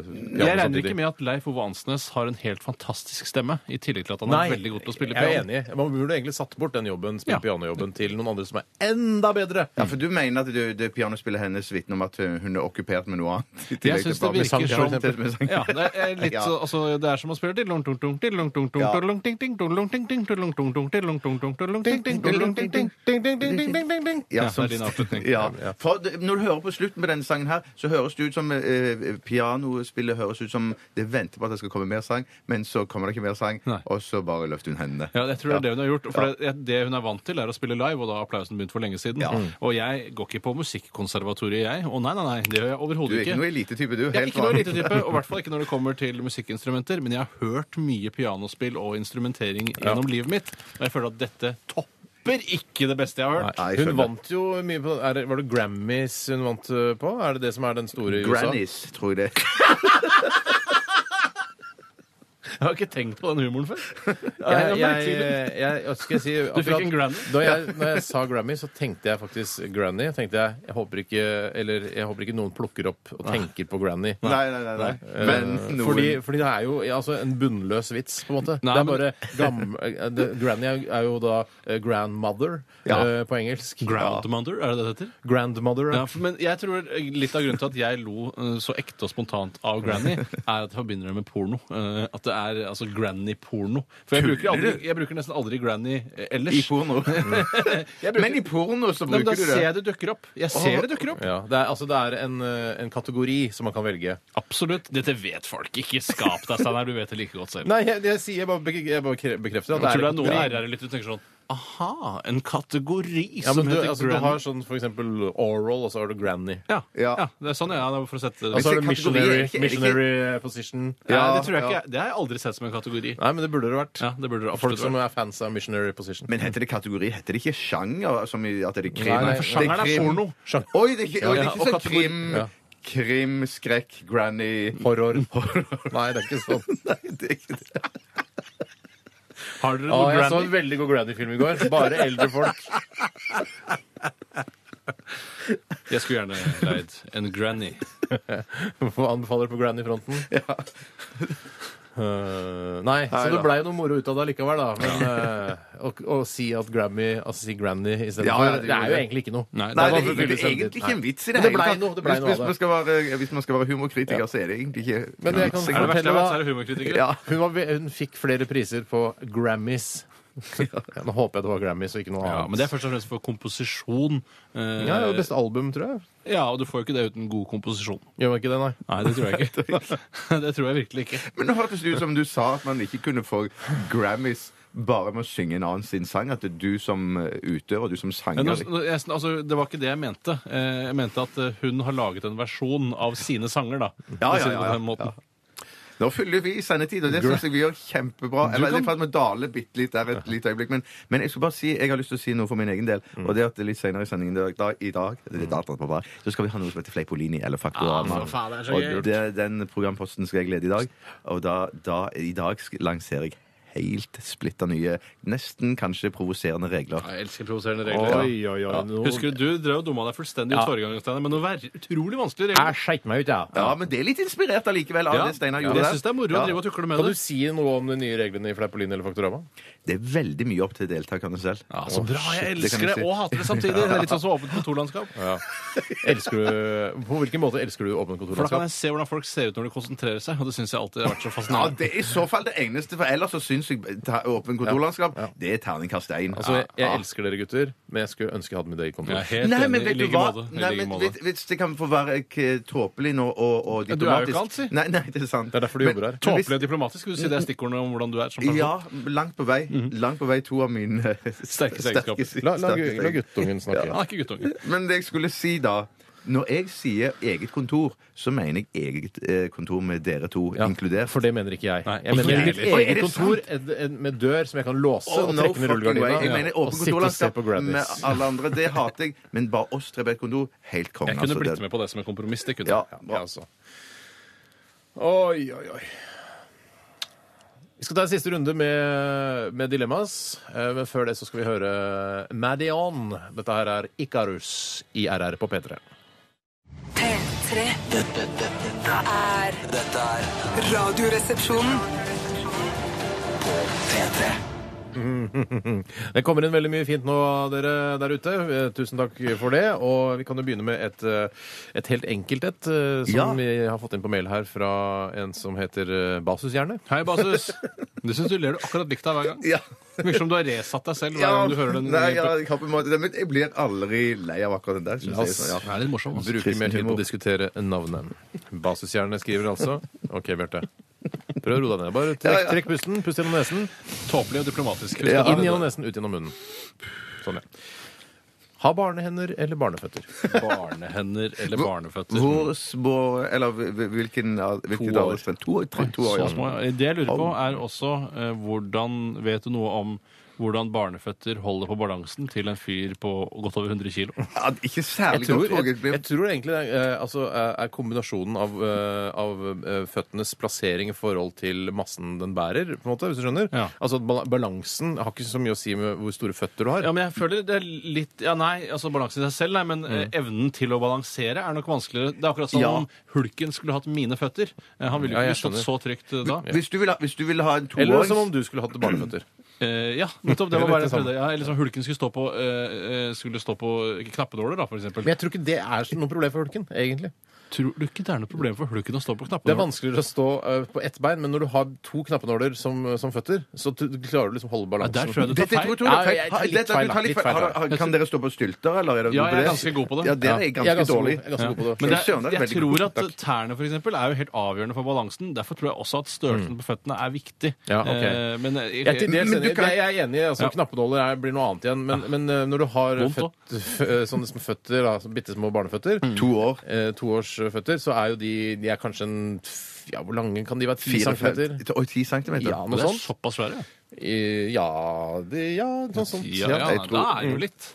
piano Jeg regner ikke med at Leif Ove Ansnes har en helt fantastisk stemme, i tillegg til at han Nei, er veldig god til å spille piano. jeg er enig. Man burde egentlig satt bort den jobben, spille Ja. pianojobben til noen andre som er enda bedre. Ja, for du mener at det, det pianospillet hennes vitner om at hun er okkupert med noe annet? i Jeg syns det virker som ja, det er litt [LAUGHS] Ja. så, altså, det er som å spille tidlong, tung, tung, tidlong, tung, tung, Ja. Ja, som- er. Ja. For når du hører på slutten på denne sangen her, så høres det ut som eh, pianospillet høres ut som det venter på at det skal komme mer sang, men så kommer det ikke mer sang, Nei. og så bare løfter hun hendene. Ja, jeg tror det er det hun har gjort. For det, det hun er vant til, er å spille live, og da har applausen begynt for lenge siden. Og jeg går ikke på musikkonservatoriet, jeg. Å nei, nei, nei, det gjør jeg overhodet ikke. Du er ikke noe elitetype, du. Jeg er ikke noe elitetype, og i hvert [LAUGHS] fall ikke når det kommer til musikkinstrumenter. Men jeg har hørt mye pianospill og instrumentering gjennom livet mitt, og jeg føler at dette topper ikke det beste jeg har hørt. Nei, jeg Hun skjønner. vant jo mye på er det, Var det Grammys hun vant eh, på? Er det det som er den store i USA? Grannies, tror jeg det. [LAUGHS] Jeg har ikke tenkt på den humoren før. [LAUGHS] Jeg, jeg, jeg, hva skal jeg si Du fikk en Granny? Da jeg, når jeg sa Grammy, så tenkte jeg faktisk Granny. Tenkte jeg, jeg håper ikke Eller jeg håper ikke noen plukker opp og tenker på Granny. Nei, nei, nei. nei. Men Eh, noen fordi, fordi det er jo altså, en bunnløs vits, på en måte. Nei, det er bare gam, eh, det, Granny er, jo da eh, grandmother Ja. på engelsk. Grandmother, er det det det heter? Grandmother. Ja, for, men jeg tror litt av grunnen til at jeg lo så ekte og spontant av Granny, [LAUGHS] er at jeg forbinder det med porno. At det er altså Granny-porno. For jeg bruker, aldri, jeg bruker nesten aldri Granny eh, ellers. I porno. [LAUGHS] Jeg bruker- [LAUGHS] Men i porno så Nei, men da bruker du ser det. jeg det dukker opp. Jeg ser det dukker opp. Ja, det er, altså, det er en, eh, en kategori som man kan velge. Absolutt. Dette vet folk. Ikke skap deg, Steinar. Du vet det like godt selv. Nei, jeg, jeg, sier, jeg, bare, jeg bare kre- bekrefter at Jeg tror det er en noen kategori. lytter og tenker sånn Aha, en kategori Ja, som men du, heter altså, du Granny. har sånn for eksempel oral, og så har du granny. ja. Ja. ja, det er sånn, ja. Det er for å sette Og så har du kategori er missionary, ikke- er det ikke- missionary eh, position. Nei, Ja, det tror jeg ja. ikke. Det har jeg aldri sett som en kategori. Nei, men det burde det vært. Ja, det burde det Folk absolutt som vært. er fans av missionary position. Men heter det kategori? Heter det ikke sjanger? Som i at det er krim? Nei, nei, For sjangeren er Det krim. porno. Oi, det er ikke, oi, det er Ja, ikke og sånn kategori- krim, Ja. krim, skrekk, granny Horror. Nei, det er ikke sånn. [LAUGHS] Nei, det er ikke det. Har dere noe noe jeg så Granny? en veldig god Granny-film i går. Bare eldre folk. Jeg skulle gjerne leid en Granny. [LAUGHS] Hva anbefaler du på Granny-fronten? Eh, nei, så det blei noe moro ut av det likevel, da. Men eh, å, å si at Grammy Altså si Granny istedenfor, Ja, ja, det det, er jo egentlig ikke noe. Nei, Nei, var det for er, det er egentlig ikke en vits i det det hele tatt. noe, det Hvis, noe hvis, man skal være, hvis man skal være humorkritiker, så er det egentlig ikke Men jeg kan Er det fortelle da er det. Ja. hun, var, hun fikk flere priser på Grammys. [LAUGHS] Ja, nå håper jeg det var Grammys og ikke noe annet. Ja, men det er først og fremst for komposisjon. Eh, ja, det var Beste album, tror jeg. ja, og du får jo ikke det uten god komposisjon. Gjør man ikke det, nei? Nei, det tror jeg [LAUGHS] ikke. [LAUGHS] det tror jeg virkelig ikke. Men nå hørtes det ut som du sa at man ikke kunne få Grammys bare med å synge en annen sin sang. At det er du som eh, utøver, du som Men nå- sanger. nå- jeg, altså, det var ikke det jeg mente. Eh, Jeg mente at eh, hun har laget en versjon av sine sanger, da. Ja, ja, ja, ja, på den måten. Nå fyller vi sendetid, og det syns jeg vi gjør kjempebra. Kan- er for at vi daler bitte litt der et lite øyeblikk. Men, men jeg skal bare si, jeg har lyst til å si noe for min egen del. Og det at litt senere i sendingen i dag, i dag på så skal vi ha noe som heter Fleipolini eller Faktorama. Ah, og det, den programposten skal jeg lede i dag. Og da, da, i dag lanserer jeg helt splitter nye, nesten kanskje provoserende regler. Jeg elsker provoserende regler. Oi, oi, oi. Nå... Husker du, du drev og dumma deg fullstendig Ja. ut forrige gang, Steinar, men noe ver- utrolig vanskelige regler. Jeg skeit meg ut, jeg. Ja, men det er litt inspirert allikevel av Ja. det Steinar Ja, gjorde jeg syns det er moro Ja. å drive og tukle med Kan det. du si noe om de nye reglene i Fleipolin eller Faktorama? Det er veldig mye opp til deltakerne selv. Ja, så bra! Jeg shit, det kan elsker jeg det si. og hater det samtidig. Det er litt sånn som åpent kontorlandskap. Ja. Elsker du, på hvilken måte elsker du åpent For da kan kontorlandskap? jeg se hvordan folk ser ut når de konsentrerer seg, og det syns jeg alltid har vært så Ja, fascinerende. det er i så fall det eneste, for ellers så syns ta- åpen kontorlandskap, det er terningkast én. Altså, jeg, jeg elsker dere gutter, men jeg skulle ønske jeg hadde mitt eget kontor. Jeg er helt Nei, men vet du hva? Nei, men Hvis det kan få være tåpelig nå og, og Ja, diplomatisk du er jo ikke alt, si. Nei, nei, det er sant. Det er derfor du Men- jobber her. Tåpelig og diplomatisk, vil du si det er stikkordene om hvordan du er som person? Ja, langt på vei. Langt på vei to av mine Sterkeste [LAUGHS] egenskaper. sterke- La, la, la guttungen snakke. Han er ikke guttungen. Men det jeg skulle si da Når jeg sier eget kontor, så mener jeg eget eh, kontor med dere to Ja, inkludert. For det mener ikke jeg. Nei, jeg mener jeg mitt heller. Oi, er eget det kontor en- en- med dør som jeg kan låse Oh, og no trekke ned fucking way. Jeg rullegardina. mener og åpen sitte og se kontorlandskap på med Grammys. alle andre. Det hater jeg. Men bare oss tre på et kontor, helt konge. Jeg kunne altså. blitt Det- med på det som en kompromiss. det kunne Ja, jeg. bra. Ja, altså. Oi, oi, oi. Vi skal ta en siste runde med, med dilemmas. Eh, Men før det så skal vi høre Madion. Dette her er Ikarus i RR på P3. P3 Dette, dette, er dette er Radioresepsjonen. på P3. [LAUGHS] Det kommer inn veldig mye fint nå, dere der ute. Eh, Tusen takk for det. Og vi kan jo begynne med et, eh, et helt enkelt et, eh, som Ja. vi har fått inn på mail her fra en som heter Basushjerne. Hei, Basus. [LAUGHS] Du syns du ler du akkurat likt av hver gang. Ja. Virker som du har resatt deg selv hver Ja, gang du hører den. nei, ja, jeg, men jeg blir aldri lei av akkurat den der. Synes jeg, sånn, ja. Det er litt morsom. Altså. Bruker mer tid på å diskutere navnet. Basushjerne skriver altså. OK, Bjarte. Prøv å roe deg ned. Bare trekk, Ja, ja. trekk pusten. Pust gjennom nesen. Tåpelig og diplomatisk. Husk Inn gjennom nesen, ut gjennom munnen. Sånn, ja. Ha barnehender eller barneføtter? Barnehender eller barneføtter. Hvor små Eller hvil- hvilken av- hvilket To år. aldersspenn? To, tre, to år, Så ja. små. ja. Det jeg lurer på, er også eh, hvordan Vet du noe om hvordan barneføtter holder på balansen til en fyr på godt over 100 kilo? [LAUGHS] Ja, Ikke Jeg særlig tror, godt. jeg, jeg. jeg tror egentlig det er, eh, altså, er kombinasjonen av, eh, av eh, føttenes plassering i forhold til massen den bærer, på en måte, hvis du skjønner. Ja. Altså bal- Balansen har ikke så mye å si med hvor store føtter du har. Ja, men jeg føler det er litt Ja, nei, altså balansen i seg selv, nei, men eh, evnen til å balansere er nok vanskeligere. Det er akkurat som Ja. om hulken skulle hatt mine føtter. Eh, Han ville jo Ja, ikke jeg stått så trygt eh, da. Hvis du vil ha, hvis du vil ha en Eller som om du skulle hatt barneføtter. Eh, ja, nettopp. Det var bare det det samme. Ja, eller som hulken skulle stå på, eh, eh, skulle stå på knappenåler, da, for eksempel. Men jeg tror ikke det er noe problem for hulken, egentlig. Tror du ikke det er noe problem for hulken å stå på Det er vanskeligere å stå eh, på ett bein, men når du har to knappenåler som, som føtter, så klarer du liksom å holde Ja, balansen. der tror jeg du tar Dette, feil. tror, tror det er Ja, feil. jeg tar litt dette- feil, du tar litt Litt feil. feil, Har- har- Kan dere stå på stylter, eller? Er det Ja, jeg er ganske god på det. Ja, det er er ganske ganske dårlig. god- jeg er ganske god på det. Men det, Fy søren, det er jeg veldig tror at tærne for eksempel, er jo helt avgjørende for balansen. Derfor tror jeg også at størrelsen på føttene er viktig. Ja, ok. Eh, men eh, Jeg er, til dels enig. jeg er enig. altså Ja. Knappenåler er, blir noe annet igjen. Men, men eh, når du har Vondt f- sånne små føtter, da, bitte små barneføtter, To år. eh, toårsføtter, så er jo de, de er kanskje en ja, Hvor lange kan de være? Ti Fire, fem, centimeter? Oi, ti centimeter. Ja, noe det er sånt. såpass svære. ja. Ja, det, ja noe sånt. Ja, ja, jeg da er det jo litt.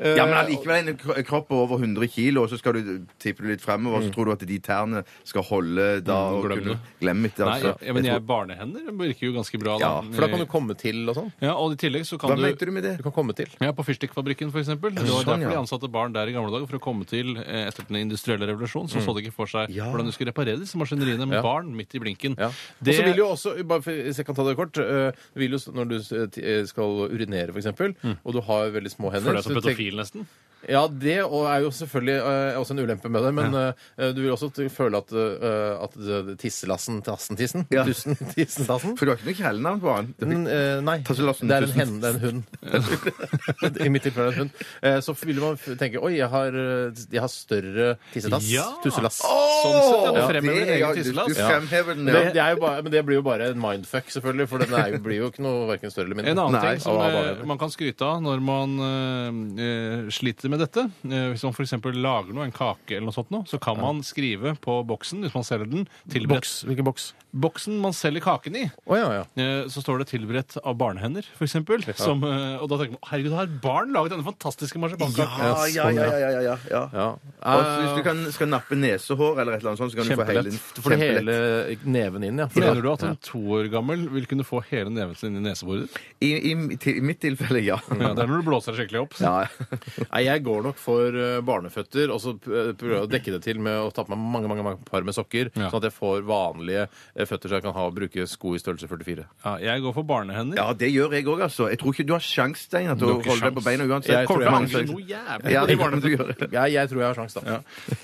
Ja, men allikevel en kropp på over 100 kilo, og så skal du tippe du litt fremover, så tror du at de tærne skal holde da Mm, og glem kunne det. Glem det, Nei, altså. ja, men Jeg jeg, tror- barnehender virker jo ganske bra. Ja. For da kan du komme til og sånn. Ja, og i tillegg så kan Hva du mente du med det? Du kan komme til. ja, På Fyrstikkfabrikken, for eksempel. Det var sånn, derfor de ansatte barn der i gamle dager. For å komme til eh, etter den industrielle revolusjonen, så så de ikke for seg Ja. hvordan du skulle reparere disse maskineriene med Ja. barn midt i blinken. Ja. Det- Og så vil jo også, bare for, hvis jeg kan ta det kort, øh, vil jo, s- når du s- eh, skal urinere f.eks., eksempel og du har veldig små hender Føler deg som så tenk- pedofil, nesten. Ja, det er jo selvfølgelig øh, også en ulempe med det, men øh, du vil også t- føle at, øh, at det- tisselassen Tassen-tissen? Ja. Tusen [LAUGHS] tissen-tassen? For du har ikke noe kjælenavn på han? Men, øh, nei, Tasselassen, det er en, tusen. hen, det er en hund. [LAUGHS] I mitt tilfelle er det en hund. Eh, Så vil man f- tenke oi, jeg har, øh, jeg har større tissetass. Ja. Tusselass. Sånn sett, ja, du Ja, fremhever det din ja, egen du- tisselass. Du fremhever den, Men ja. det, det er jo bare, men det blir jo bare en mindfuck, selvfølgelig, for den er jo, blir jo ikke noe hverken større eller mindre. En annen Nei, ting som av- av eh, man kan skryte av når man eh, eh, sliter med dette eh, Hvis man f.eks. lager noe, en kake eller noe sånt, noe, så kan man skrive på boksen, hvis man selger den, tilberedt Boks. Hvilken boks? Boksen man selger kaken i, Oh, ja, ja. eh, så står det 'tilberedt av barnehender', f.eks. Som, eh, og da tenker man herregud, har barn laget denne fantastiske marsipankaken? Ja, ja, ja, ja, ja, ja, ja. ja. Og hvis du kan, skal nappe nesehår eller et eller annet sånt, så kan du få hele Kjempelett. Du får det hele neven inn, ja. For Mener du at en to år gammel vil kunne få hele neven sin inn i neseboret? I, i, I mitt tilfelle, ja. Ja, det er når du blåser det skikkelig opp. ja. Nei, jeg går nok for eh, barneføtter, og så p- prøver jeg å dekke det til med å ta på meg mange mange, mange par med sokker, Ja. sånn at jeg får vanlige eh, føtter så jeg kan ha, bruke sko i størrelse 44. Ja, jeg går for barnehender. Ja, det gjør jeg òg, altså. Jeg tror ikke du har sjans, Steinar, til Du å har ikke holde deg på sjans. beina uansett. Jeg tror jeg har sjans. noe jævlig. Ja, kan du gjøre. Jeg, jeg tror jeg har sjans, da.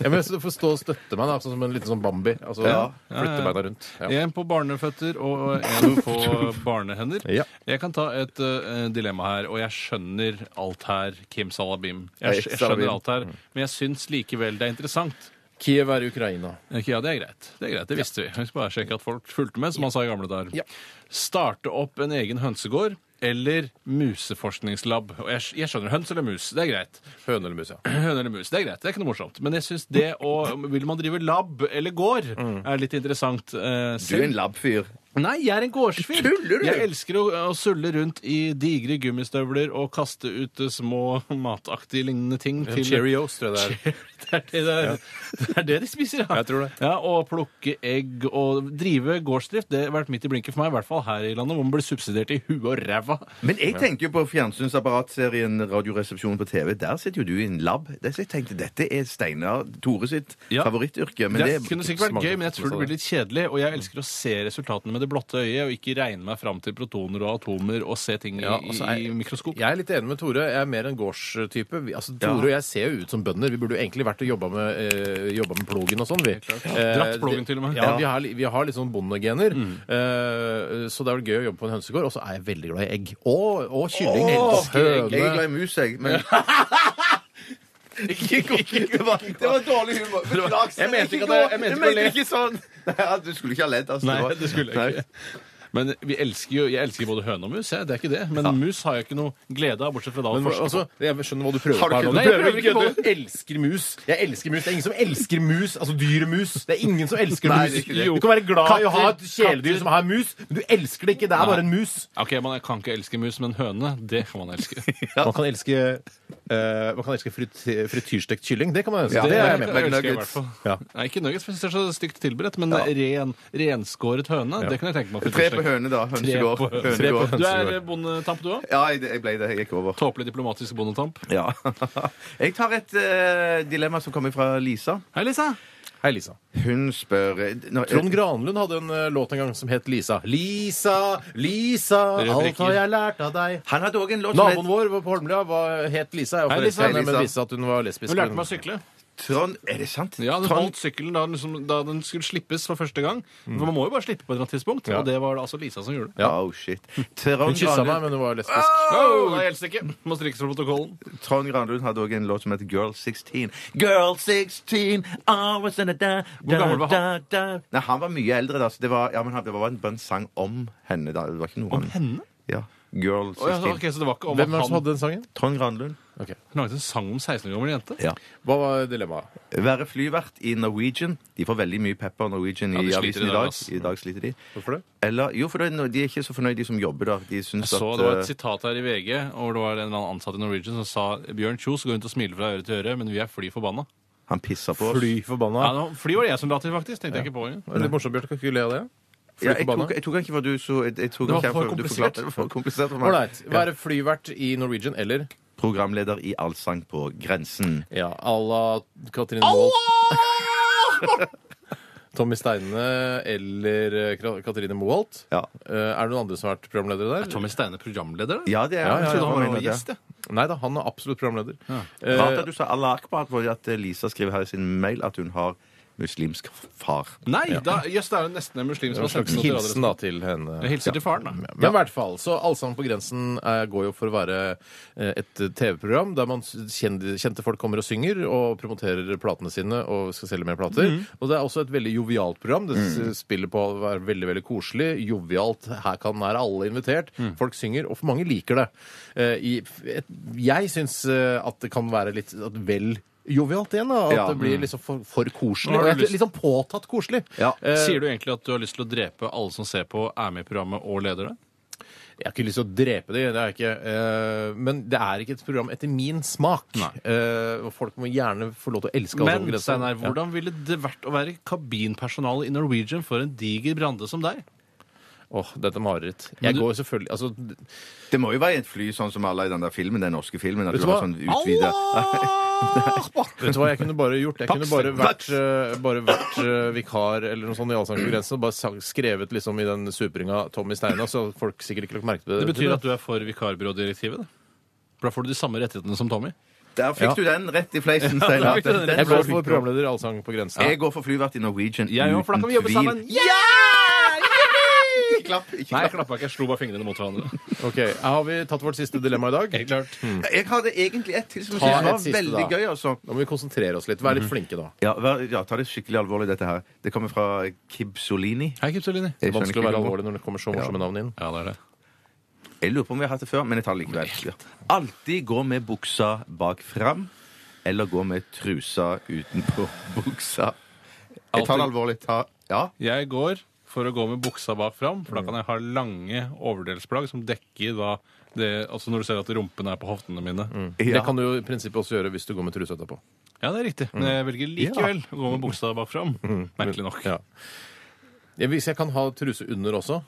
Ja. men så få stå og støtte meg, da, sånn som en liten sånn Bambi. Altså, Ja. Flytte Ja, ja. beina rundt. Ja. En på barneføtter og en på [LAUGHS] barnehender. Ja. Jeg kan ta et eh, dilemma her, og jeg skjønner alt her, Kim Salabim. Jeg, jeg skjønner alt her, men jeg syns likevel det er interessant. Kiev er Ukraina. Ja, det er greit. Det er greit, det visste vi. Vi skal bare sjekke at folk fulgte med, som man sa i gamle dager. Ja. Starte opp en egen hønsegård eller museforskningslab. Og jeg, jeg skjønner høns eller mus, det er greit. Høne eller mus, ja. [CLEARS THROAT] Høne eller mus, det er greit. Det er ikke noe morsomt. Men jeg syns det å Vil man drive lab eller gård, er litt interessant. eh, Du er en lab-fyr. Nei, jeg er en gårdsfyr. Tuller du? Jeg elsker å, å sulle rundt i digre gummistøvler og kaste ut eh, små mataktige lignende ting til Cheerios, tror jeg det er. [LAUGHS] det, er det, det, er, det er det de spiser, ja. Jeg tror det. Ja, Og plukke egg og drive gårdsdrift. Det har vært midt i blinken for meg, i hvert fall her i landet, hvor man blir subsidiert i huet og ræva. Men jeg tenker jo på fjernsynsapparatserien Radioresepsjonen på TV. Der sitter jo du i en lab. Det så jeg tenkte, Dette er Steinar Tore sitt Ja. favorittyrke. Men det, det, kunne sikkert vært gøy, men jeg tror det blir litt kjedelig. Og jeg elsker å se resultatene med det blotte øyet og ikke regne meg fram til protoner og atomer og se ting i, Ja, altså, i, i mikroskop. Jeg er litt enig med Tore. Jeg er mer en gårdstype. Vi- Altså, Tore og jeg ser jo ut som bønder. Vi burde jo egentlig vært og jobba med, eh, jobba med plogen og sånn. vi. Eh, Dratt plogen til og med. Ja. Vi, har, li- vi har litt sånn bondegener. Eh, så det er vel gøy å jobbe på en hønsegård. Og så er jeg veldig glad i egg. Og, og kylling. og Jeg er glad i mus, jeg. Men [LAUGHS] det, var, det var dårlig humor. Beklager. Jeg mente ikke gå. at jeg- jeg mente ikke å le. ikke sånn. [LAUGHS] Nei, du skulle ikke ha ledd. Altså. Nei, det skulle jeg ikke. Men vi elsker jo, jeg elsker både høne og mus. Jeg, det er ikke det. Men mus har jeg ikke noe glede av, bortsett fra da å Men, forske altså, jeg skjønner hva du prøver Har du på her ikke- nå. Nei, jeg prøver ikke Du elsker mus. Jeg elsker mus. Det er ingen som elsker mus. Altså dyret mus. Det er ingen som elsker Nei, mus. det er ikke det. Du kan være glad i å ha et Katter. kjæledyr som har mus, men du elsker det ikke. Det er bare en mus. Ok, Man kan ikke elske mus, men høne, det kan man elske. [LAUGHS] Man kan elske, eh, man kan elske frit, frityrstekt kylling. Det kan man elske. Ja, det er jeg med på. elsker jeg i hvert fall. Ja. Nei, ikke nuggets, for jeg synes det er så stygt tilberedt, men ren, renskåret høne, det kan jeg tenke meg. Tre på høne, da. Hønsegård. Tre på-. Du er bondetamp, du òg? Ja, jeg, jeg ble det. Jeg gikk over. Tåpelig diplomatisk bondetamp. Ja. [LAUGHS] Jeg tar et uh, dilemma som kommer fra Lisa. Hei, Lisa. Hei, Lisa. Hun spør nå, Trond Granlund hadde en uh, låt en gang som het Lisa. Lisa, Lisa, alt har jeg lært av deg. Han hadde òg en låt som Naboen vår på Holmlia var, het Lisa. Jeg var Lisa. i Lisa. at hun var lesbisk. Hun lærte meg å sykle. Trond Er det sant? Ja, den Trond, holdt sykkelen da, den liksom, da den skulle slippes for første gang. For Man må jo bare slippe på et eller annet tidspunkt, Ja. og det var det altså Lisa som gjorde. det. Ja. Oh, shit. Hun kyssa meg, Granlund, men hun var lesbisk. Oh, det gjelder ikke. Må strikkes for protokollen. Trond Granlund hadde òg en låt som heter Girl 16. Girl 16, always in a da, Hvor gammel var da, da. Nei, Han var mye eldre, da. Så det var, ja, men han- det var en, bare en sang om henne. da. Det var ikke noe Om han- henne? Ja. Girl 16. Å, ja, ok, så det var ikke om Hvem var det at som han hadde den sangen? Trond Granlund. Ok. Hun laget en sang om 16 år gammel jente? Ja. Hva var dilemmaet? Være flyvert i Norwegian. De får veldig mye pepper Norwegian i ja, avisen i i dag, ass. I dag sliter de. Hvorfor det? Eller, jo, for det de er ikke så fornøyd, de som jobber der. De syns Jeg så at Det var eh, et sitat her i VG hvor det var en eller annen ansatt i Norwegian som sa Bjørn Kjos går rundt og smiler fra øre til øre, men vi er fly forbanna. han pisser på oss. Fly Ja, forbanna. nå- fly var det jeg som la til, faktisk. Tenkte jeg ikke på engang. Det er morsomt, Bjørn. Kan ikke du le av det? Fly Ja, jeg, tok, jeg tok ikke hva du så jeg, jeg tok Det var for for- komplisert. for komplisert for meg. Ålreit. Være flyvert i Norwegian eller Programleder i Allsang på grensen. ja, à la Katrine Moholt? [LAUGHS] Tommy Steine eller eh, Katrine Moholt? Ja. Eh, Er det noen andre som har vært programledere der? Er Tommy Steine programleder? da? Ja, det er Ja, ja, ja, han var ja, ja. gjest, jeg. Nei da, han er absolutt programleder. Eh, Rart at du sa Allah akbar, fordi at Lisa skriver her i sin mail at hun har muslimsk far. Nei, da, yes, det er jo nesten en muslim som har sendt slags noe til hilsen da til henne. Jeg hilser til faren, da. Men i hvert fall, så Allsang på grensen eh, går jo for å være eh, et TV-program der man kjente, kjente folk kommer og synger og promoterer platene sine og skal selge mer plater. Mm. Og det er også et veldig jovialt program. Det s- spiller på å være veldig veldig koselig. Jovialt. Her kan nær alle invitert. Mm. Folk synger, og for mange liker det. Eh, jeg syns at det kan være litt at vel jovialt igjen. da, At Ja. det blir liksom for, for koselig. Nå har Og du lyst- litt sånn påtatt koselig. Ja. Eh, Sier du egentlig at du har lyst til å drepe alle som ser på, er med i programmet og leder det? Jeg har ikke lyst til å drepe dem, det er jeg ikke. Eh, men det er ikke et program etter min smak. Eh, og folk må gjerne få lov til å elske alle over Men grensa. Steinar, Ja. hvordan ville det vært å være kabinpersonale i Norwegian for en diger brande som deg? Åh, dette er mareritt. Jeg du- går selvfølgelig Altså, Det må jo være et fly sånn som alle i den der filmen, den norske filmen. At Vet du du har hva? sånn utvida vet du hva jeg kunne bare gjort? Jeg kunne bare vært, eh, bare vært eh, vikar eller noe sånt i Allsang på grensen og bare skrevet liksom i den supringa Tommy Steina, så folk sikkert ikke lagt merke til det. Det betyr at du er for vikarbyrådirektivet? da? For da får du de samme rettighetene som Tommy? Der fikk Ja. du den rett i fleisen, [LAUGHS] Ja, Steinar. fikk du den rett. Jeg går for programleder i Allsang på grensen. Jeg går for flyvert i Norwegian. Jeg òg, for da kan vi jobbe sammen. Ja! Ikke klapp. Ikke Nei, jeg klapp. klappa ikke. Jeg slo bare fingrene mot hverandre. Ok, Har vi tatt vårt siste dilemma i dag? Helt klart. Jeg hadde egentlig et til som jeg Ta synes var et siste, veldig da. gøy. altså. Nå må vi konsentrere oss litt. Vær litt flinke, da. Ja, vær- ja, Ta det skikkelig alvorlig, dette her. Det kommer fra Kib Solini. Hei, Kipsolini. Det er vanskelig å være alvorlig når det kommer så morsomme navn inn. Ja, det er det. Jeg lurer på om vi har hatt det før, men jeg tar det likevel. Ja. Alltid gå med buksa bak fram, eller gå med trusa utenpå buksa. Jeg tar det alvorlig. Ta, ja. Jeg går for å gå med buksa bak fram, for da kan jeg ha lange overdelsplagg som dekker da det, altså når du ser at rumpene er på hoftene mine. Det Ja. kan du jo i prinsippet også gjøre hvis du går med truse etterpå. Ja, det er riktig. Men jeg velger likevel å gå med buksa bak fram. Merkelig nok. Ja. Ja, hvis jeg kan ha truse under også,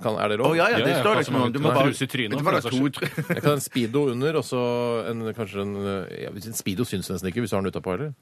kan, er det Å lov? ja, ja, det Ja, ja, står liksom Du må bare truse i trynet, Det var da to tr- Jeg kan ha en speedo under, og så en, kanskje en, ja, en Speedo syns nesten ikke hvis du har den utapå heller.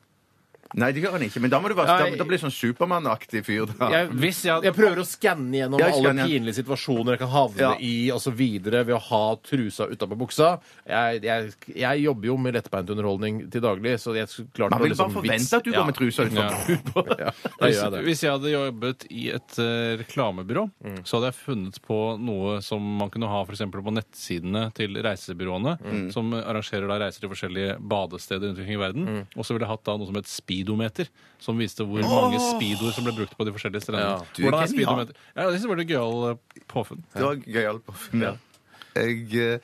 Nei, det gjør han ikke. Men da må du være da, da blir det sånn Supermann-aktig fyr. Da. Jeg, Hvis jeg jeg prøver å skanne gjennom Jeg alle skanne, ja. pinlige situasjoner jeg kan havne Ja. i osv. ved å ha trusa utapå buksa. Jeg, jeg, jeg jobber jo med lettbeintunderholdning til daglig, så jeg klarte Man å vil liksom bare forvente at du går med trusa utenfor. Ja, [LAUGHS] da Hvis, gjør jeg det. hvis jeg hadde jobbet i et eh, reklamebyrå, Mm. så hadde jeg funnet på noe som man kunne ha for eksempel på nettsidene til reisebyråene, Mm. som arrangerer da reiser til forskjellige badesteder rundt omkring i verden. Mm. Og så ville jeg hatt da noe som het speedometer, som viste hvor mange speedoer som ble brukt på de forskjellige Ja. strendene. Du er Hvordan er speedometer? Ja, det var det gøyal eh, påfunn. Det var gøyalt påfunn. Ja. Jeg eh,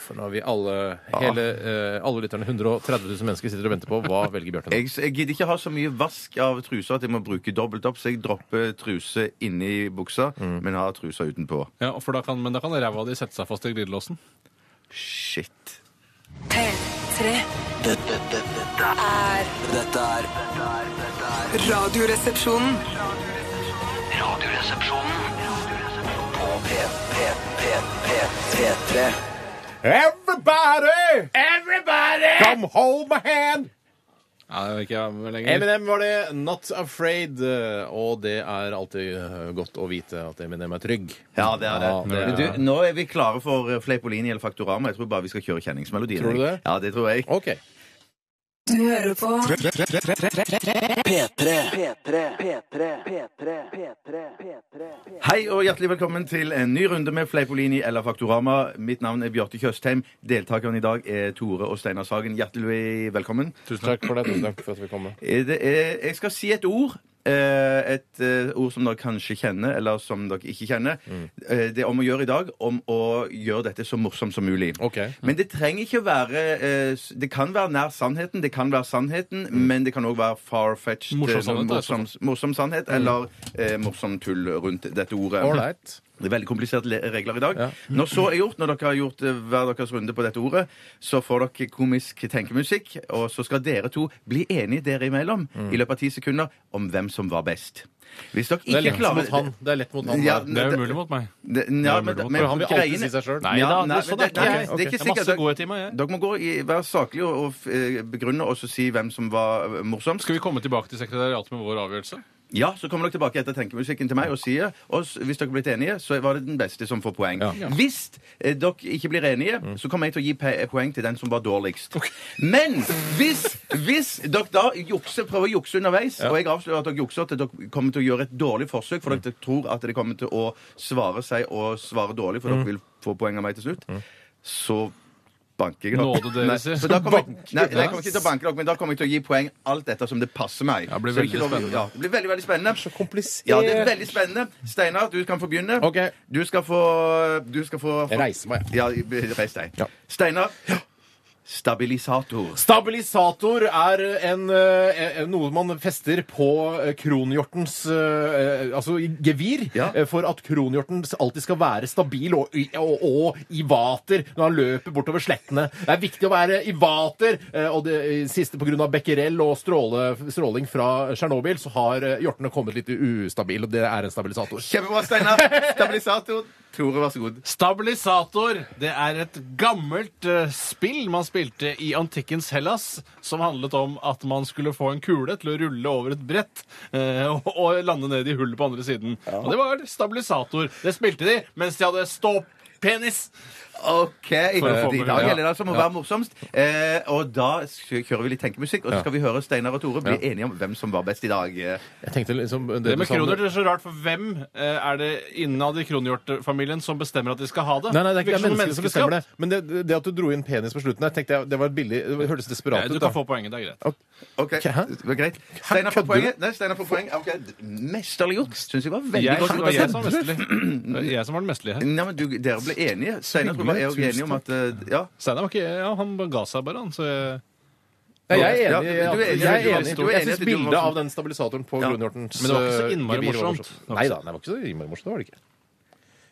For nå vi alle, hele, eh, alle lytterne, 130 000 mennesker, sitter og venter på hva velger Bjarte nå. Jeg, jeg gidder ikke ha så mye vask av truser at jeg må bruke dobbelt opp, så jeg dropper truse inni buksa, Mm. men har trusa utenpå. Ja, for da kan, men da kan ræva di sette seg fast i glidelåsen. Shit. P3 Dette, dette, dette er Dette er er- er Radioresepsjonen. Radioresepsjonen på P, P, P, P, P3. Everybody! Everybody! Come hold my hand! Ja, det vil ikke jeg lenger. Eminem var det. Not Afraid. Og det er alltid eh, godt å vite at Eminem er trygg. Ja, det er det. Ja, det er- det. Du, nå er vi klare for eh, Fleipolini eller Faktorama. Jeg tror bare vi skal kjøre kjenningsmelodien. Tror du det? Ja, det tror jeg. OK. Du hører på P3, P3, P3, P3, P3, P3. Hei og hjertelig velkommen til en ny runde med Fleipolini eller Faktorama. Mitt navn er Bjarte Tjøstheim. Deltakerne i dag er Tore og Steinar Sagen. Hjertelig velkommen. Tusen takk for det. Tusen takk for at vi kom. Det er, jeg skal si et ord. Eh, Et eh, ord som dere kanskje kjenner, eller som dere ikke kjenner. Eh, Det er om å gjøre i dag om å gjøre dette så morsomt som mulig. OK. Men det trenger ikke være eh, Det kan være nær sannheten, det kan være sannheten, men det kan òg være far-fetched Morsom eh, sannhet, da, i så morsom, morsom sannhet, eller eh, morsom tull rundt dette ordet. Ålreit. Det er veldig kompliserte regler i dag. Ja. Når så er gjort, når dere har gjort eh, hver deres runde på dette ordet, så får dere komisk tenkemusikk, og så skal dere to bli enige dere imellom i løpet av ti sekunder om hvem som var best. Hvis dere Det er ikke lett klarer mot han. Det er lett mot han. Ja, der. Det er umulig mot meg. Det, ja, men, men, For han vil alltid greiene- si seg sjøl. Nei Ja, da, nei, det, sånn er ikke det- jeg. det er ikke er sikkert masse dere- timer, jeg. Dere må gå i, være saklige og, og eh, begrunne og så si hvem som var eh, morsomst. Skal vi komme tilbake til sekretariatet med vår avgjørelse? Ja, så kommer dere tilbake etter tenkemusikken til meg og sier og hvis dere er blitt enige, så var det den beste som får poeng. Ja. Hvis eh, dere ikke blir enige, så kommer jeg til å gi pe poeng til den som var dårligst. Men hvis, hvis dere da jukser, prøver å jukse underveis, og jeg avslører at dere jukser at dere kommer til å gjøre et dårlig forsøk, for dere tror at det kommer til å svare seg og svare dårlig, for dere vil få poeng av meg til slutt, så banker jeg. Nåde dere, Nei, sier. for da kommer jeg, nei, nei, jeg kommer ikke til å banke dere, men da kommer jeg til å gi poeng alt etter som det passer meg. Ja, det blir Så ikke veldig lov- spennende. Ja, det blir veldig, veldig spennende. Så komplisert. Ja, det er veldig spennende. Steinar, du kan få begynne. OK. Du skal få Du skal få Jeg reiser meg. Ja, reis deg. Ja. Steinar. Stabilisator. Stabilisator er en, en, noe man fester på eh, kronhjortens eh, altså gevir, Ja. eh, for at kronhjorten alltid skal være stabil og, og, og i vater når han løper bortover slettene. Det er viktig å være i vater, eh, og det siste pga. becquerel og stråle, stråling fra Tsjernobyl, så har eh, hjortene kommet litt ustabil, og det er en stabilisator. Kjempebra, Steinar. [LAUGHS] Stabilisator. Tore, vær så god. Stabilisator det er et gammelt eh, spill man spilte i antikkens Hellas, som handlet om at man skulle få en kule til å rulle over et brett eh, og, og lande ned i hullet på andre siden. Og det var stabilisator. Det spilte de mens de hadde ståpenis. OK. I dag gjelder det altså om å være morsomst. Eh, og da kjører vi litt tenkemusikk, og så skal vi høre Steinar og Tore bli Ja. enige om hvem som var best i dag. Jeg tenkte liksom Det, Det med kroner, det kronhjort er så rart, for hvem eh, er det innad i kronhjortfamilien som bestemmer at de skal ha det? Nei, nei, det er ikke mennesker det er som som bestemmer det. Men det, det at du dro inn penis på slutten der, tenkte jeg det var billig. Det hørtes desperat ut. du da. kan få poenget. Det er greit. OK, okay. greit. Steinar får poenget. Nei, Steinar får poeng. Okay. Mesterlig gjort. Syns jeg var veldig Jeg, godt. jeg som var. Det var Jeg som var den mesterlige her. Nei, men du, Dere ble enige. Steinar jeg er også om at eh, Ja. Steinar var ikke Ja, han ga seg bare, han. Så jeg Nei, jeg er Ja, enig. du er enig, jeg, er enig, enig. du er jeg syns var bildet av den stabilisatoren på Ja. Grunnhjortens Men det var ikke så eh, innmari morsomt. Nei da, det var ikke så innmari morsomt. Det var det ikke.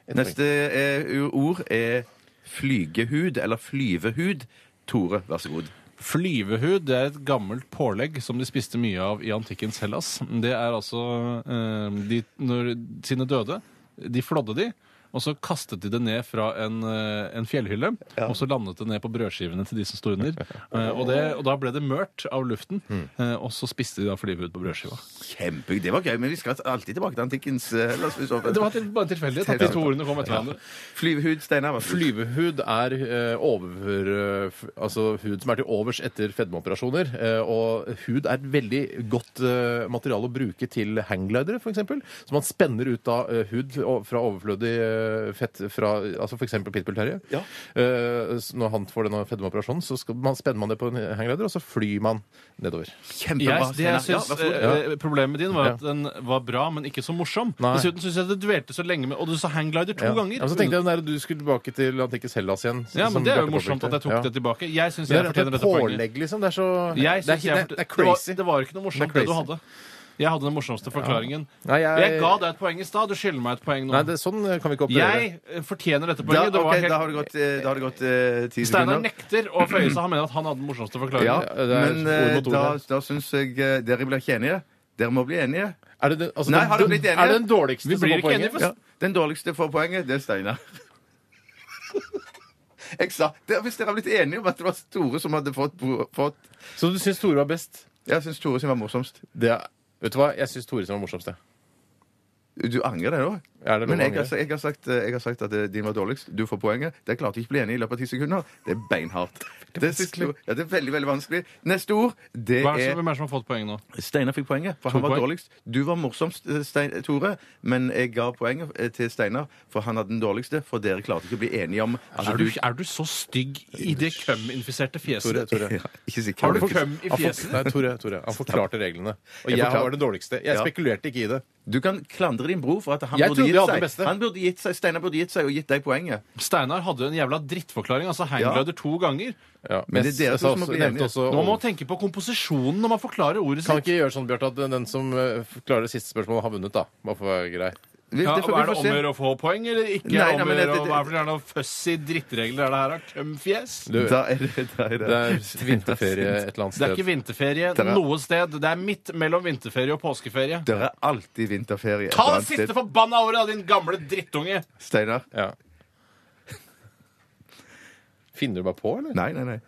Et. Neste eh, ord er flygehud, eller flyvehud. Tore, vær så god. Flyvehud det er et gammelt pålegg som de spiste mye av i antikkens Hellas. Det er altså eh, de, når sine døde De flådde de, og så kastet de det ned fra en, eh, en fjellhylle, og så landet det ned på brødskivene til de som sto under. [LAUGHS] Eh, og, det, og da ble det mørt av luften, eh, og så spiste de da flyvehud på brødskiva. Kjempegøy. Det var gøy, men vi skal alltid tilbake til antikkens eh, la oss si så. Det var til, bare en tilfeldighet at de to ordene kom etter hverandre. Flyvehud, Steinar. vær så god. Flyvehud er eh, over, eh, f- altså hud som er til overs etter fedmeoperasjoner. eh, og hud er et veldig godt eh, materiale å bruke til hangglidere, f.eks. Så man spenner ut da eh, hud o- fra overflødig eh, fett fra altså f.eks. Pitbull Terje. Ja. Eh, når han får denne fedmeoperasjonen, så skal man, spenner man det på en hangglider, og så flyr man nedover. Kjempebra. Jeg, det jeg synes, Ja, vær så god. eh, Problemet din var Ja. at den var bra, men ikke så morsom. Nei. Dessuten syns jeg det dvelte så lenge med Og du sa hangglider to Ja. ganger. Ja, men så tenkte jeg den der, du skulle tilbake til antikkes Hellas igjen. Ja, som men Det er jo Bjarte morsomt at jeg tok Ja. det tilbake. Jeg syns jeg Det er fortjener dette poenget. pålegg, liksom. Det er så Jeg det, er, synes jeg det, er, det er det var, crazy. det var ikke noe morsomt, Det er det, du crazy. hadde. Jeg hadde den morsomste forklaringen. Nei, jeg- Jeg ga deg et poeng i stad. Du skylder meg et poeng nå. Nei, det, sånn kan vi ikke operere. Jeg eh, fortjener dette Da, poenget. Det var ok, helt- da har det gått, eh, da har det gått eh, ti Steinar sekunder. nekter å føye seg. Han mener at han hadde den morsomste Ja, forklaringen. det er men ord eh, mot ord da, her. da syns jeg eh, dere blir ikke enige. Dere må bli enige. Er det den, altså, Nei, den- har dere blitt enige? Er det den dårligste Vi som blir får ikke enige, poenget? for- Ja. Den dårligste får poenget, det er Steinar. [LAUGHS] Jeg sa, det, Hvis dere har blitt enige om at det var Tore som hadde fått, fått Så du syns Tore var best? Jeg syns Tore sin var morsomst. Det er, vet du hva? Jeg syns Tore som var morsomst. jeg. Du angrer det nå? Er det Men jeg har, jeg, har sagt, eh, jeg har sagt at eh, din var dårligst. Du får poenget. Det klarte jeg ikke å bli enig i løpet av ti sekunder. Det er beinhardt. Det er, det, ja, det er veldig veldig vanskelig. Neste ord, det Hva er er hvem er det som har fått poenget nå? Steinar fikk poenget, for To han var poeng. dårligst. Du var morsomst, Stein, Tore, men jeg ga poenget eh, til Steinar, for han hadde den dårligste. For dere klarte ikke å bli enige om at Er du, er du så stygg i det køm-infiserte fjeset? Tore, Tore. Ja, ikke si Har du køm. køm i fjeset? nei, Tore, Tore. Han forklarte reglene. Og Jeg jeg var den dårligste. Jeg Ja. spekulerte ikke i det. Du kan klandre din bror for at han Jeg burde trodde gitt seg. beste. Han burde gitt seg. Steinar burde gitt seg og gitt deg poenget. Steinar hadde jo en jævla drittforklaring. Altså hangglider to ganger. Ja, Men det er dere to som må bli enige. også Nå må man tenke på komposisjonen når man forklarer ordet Kan sitt. ikke gjøre sånn, Bjarte, at den som eh, klarer det siste spørsmålet, har vunnet, da. Bare for å være grei. Vi, Ja, det får er det få om se. å gjøre å få poeng, eller ikke? Nei, om nei, å men gjøre det- å- Hva er det for noen fussy drittregler er det her? da? Kømfjes? Du, Da er det, [LAUGHS] da er det. det er vinterferie et eller annet Det er sted. ikke vinterferie er- noe sted. Det er midt mellom vinterferie og påskeferie. Det er alltid vinterferie. et Ta eller det annet siste sted. forbanna året, da, din gamle drittunge! Steinar? Ja. Finner du bare på, eller? Nei, nei, nei.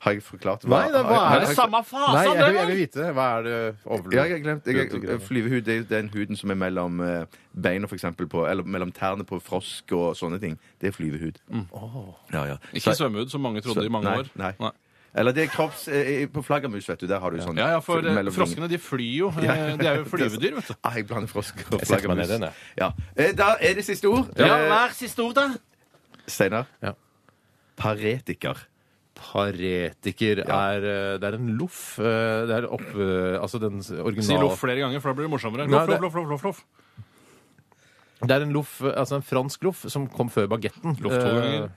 Har jeg forklart Nei, det er Har er det samme fasen, Nei, jeg, jeg vil vite. Hva er det overlevd? Ja, jeg har glemt. Jeg, jeg, flyvehud det er den huden som er mellom eh, beina, for eksempel, på, eller mellom tærne på frosk og sånne ting. Det er flyvehud. Ja, ja. Ikke svømmehud, som mange trodde så- i mange nei, år. Nei. Eller det er kropps... eh, På flaggermus, vet du, der har du sånn Ja, ja, for eh, froskene de flyr jo. [LAUGHS] Eh, De er jo flyvedyr, vet du. Ah, jeg blander frosk og flaggermus. Ja. Eh, Da er det siste ord. Ja, Eh, Hver siste ord, da. Steinar. Ja. Paretiker. Paretiker er eh, Det er en loff. eh, Det er opp... eh, Altså den Si loff flere ganger, for da blir det morsommere. Nei, det- loff, loff, loff, loff. Det er en loff, altså en fransk loff som kom før bagetten. Loff to ganger.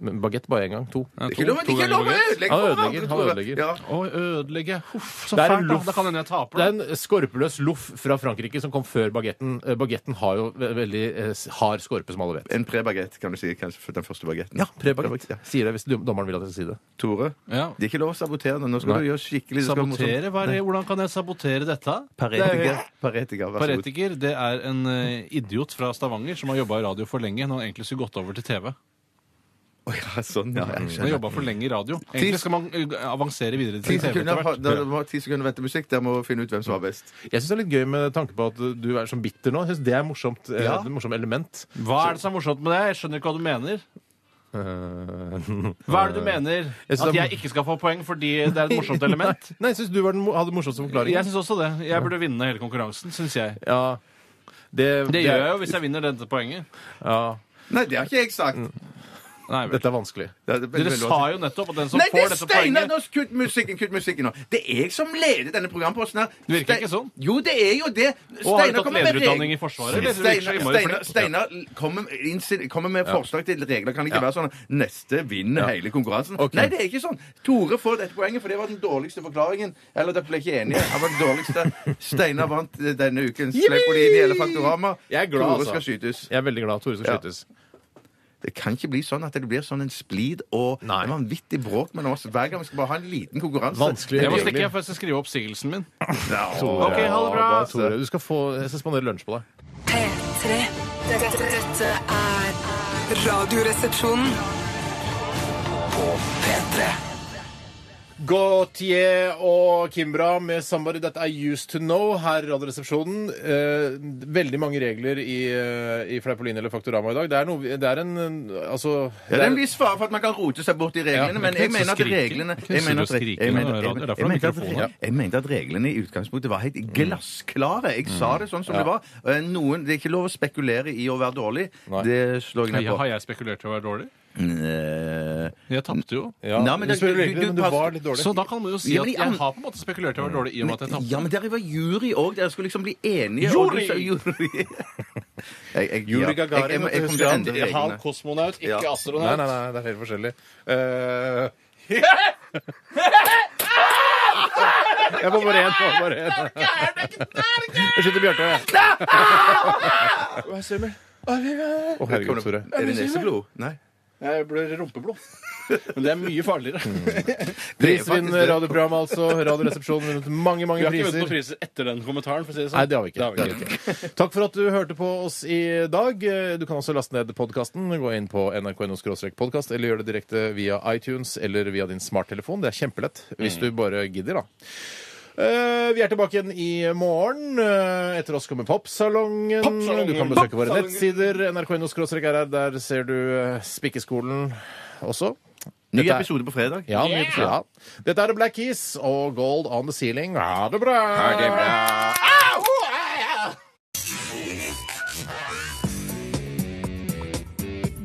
Men bagett bare én gang. To. Ja, Det lov, to ikke lov å ødelegge Han ødelegger, han ødelegger. Ja. Å, ødelegge. Huff, så Det er fælt. da. Da kan hende jeg taper. Det er en skorpeløs loff fra Frankrike som kom før bagetten. Eh, Bagetten har jo ve- veldig eh, hard skorpe, som alle vet. En prebagett, kan du si. Kanskje den første bagetten. Ja, prebagett. Ja. Sier det hvis dommeren vil at jeg skal si det. Tore, Ja. det er ikke lov å sabotere det. Nå skal Nei. du gjøre skikkelig. Sabotere? Hva er det? Hvordan kan jeg sabotere dette? Paretiker. er- Paretiker, det er en eh, idiot fra Stavanger som har jobba i radio for lenge. Når han egentlig skulle gått over til TV. Å ja, sånn, ja. Jeg Han har skjønner. jobba for lenge i radio. Egentlig skal man eh, avansere videre Ti til TV sekunder, etter hvert. da- ti sekunder vente musikk. Der må finne ut hvem som var best. Jeg syns det er litt gøy med tanke på at du er sånn bitter nå. Jeg synes Det er morsomt, eh, Ja. et morsomt element. Hva er det som er morsomt med det? Jeg skjønner ikke hva du mener. Eh, Hva er det du mener? [LAUGHS] Synes At det er- jeg ikke skal få poeng fordi det er et morsomt [LAUGHS] element? Nei, jeg syns du var den, mo- hadde den morsomste forklaringen. Jeg syns også det. Jeg burde vinne hele konkurransen, syns jeg. Ja, det, Det gjør jeg jo hvis jeg vinner dette poenget. Ja, Nei, det har ikke jeg sagt. Nei, vel. dette er vanskelig. Det er veldig, Dere sa jo nettopp at den som Nei, det får er dette Steinar! poenget Nå Kutt musikken, kutt musikken nå. Det er jeg som leder denne programposten her. Det virker Ste- ikke sånn. Jo, det er jo det. Og har du tatt kommer med lederutdanning reg- i Forsvaret? Eller? Det virker så Steinar, innmari Steinar, flink. Steinar kommer, innsi- kommer med forslag til regler. Kan det ikke være sånn at neste vinner hele konkurransen? Ok. Nei, det er ikke sånn. Tore får dette poenget, for det var den dårligste forklaringen. Eller dere ble ikke enige. Han var den dårligste. Steinar vant eh, denne ukens Sleppolini eller Faktorama. Jeg er glad, Tore altså. skal skytes. Jeg er veldig glad Tore skal Ja. skytes. Det kan ikke bli sånn at det blir sånn en splid og Nei. en vanvittig bråk mellom oss hver gang vi skal bare ha en liten konkurranse. Vanskelig. Jeg må stikke, jeg skal skrive oppsigelsen min. Ja, Tore, Ok, ha det bra. da, Tore, du skal få Jeg skal spandere lunsj på deg. P3 Dette, dette er Radioresepsjonen. På P3. Gautier og Kimbra med 'Somebody That I Used To Know' her i Radioresepsjonen. Eh, veldig mange regler i, eh, i Fleipolini eller Faktorama i dag. Det er, noe, det er en Altså Ja, det er en viss fare for at man kan rote seg bort i reglene, Ja, men er jeg mener at reglene jeg mener at, jeg mener, jeg, jeg, reglene i utgangspunktet var helt glassklare. Jeg sa det sånn som det var. Eh, Noen, det er ikke lov å spekulere i å være dårlig. Nei. Det slår jeg ned Ja, på. har jeg spekulert i å være dårlig? Eh, Jeg tapte jo. ja, Nei, men du det- du- du- men du pass- var litt dårlig. Så da kan man jo si Ja, at men jeg an- har på en måte spekulert i å være dårlig i og med at jeg tapte. Ja, men dere var jury òg. Dere skulle liksom bli enige. og du Jury! sa- jury. [LAUGHS] jeg, jeg, Yuri ja. Gagarin, Jeg, jeg, jeg, jeg kommer til å endre reglene. kosmonaut, ikke Ja. Nei, nei, nei, det er helt forskjellig. Eh, [LAUGHS] Jeg får bare én. får Bare én. Jeg skyter Bjarte. jeg. Er? Å, herregud, Tore. Er det neseblod? Nei. Jeg blør rumpeblod. Men det er mye farligere. [LAUGHS] Prisvinn radioprogram altså. Radioresepsjonen vunnet mange, mange Vi har ikke vunnet noen priser. priser etter den kommentaren. for å si det sånn. Nei, det har vi ikke. Det har vi ikke. Takk for at du hørte på oss i dag. Du kan også laste ned podkasten. Gå inn på nrk.no-podkast, eller gjør det direkte via iTunes eller via din smarttelefon. Det er kjempelett, hvis du bare gidder, da. Eh, vi er tilbake igjen i morgen. Eh, etter oss kommer Popsalongen. Popsalongen. Du kan besøke våre nettsider. nrk.no-rr. Der ser du eh, Spikkeskolen også. Ny Dette er- episode på fredag. Ja, ny episode, ja. Dette er The Black Keys og Gold on the Ceiling. Ha det bra!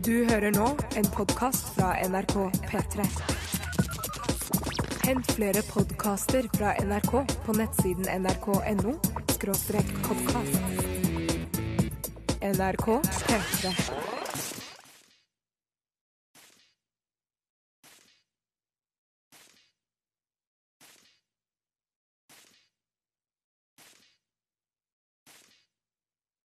Du hører nå en podkast fra NRK P3. Hent flere podkaster fra NRK på nettsiden nrk.no podkast. NRK P3.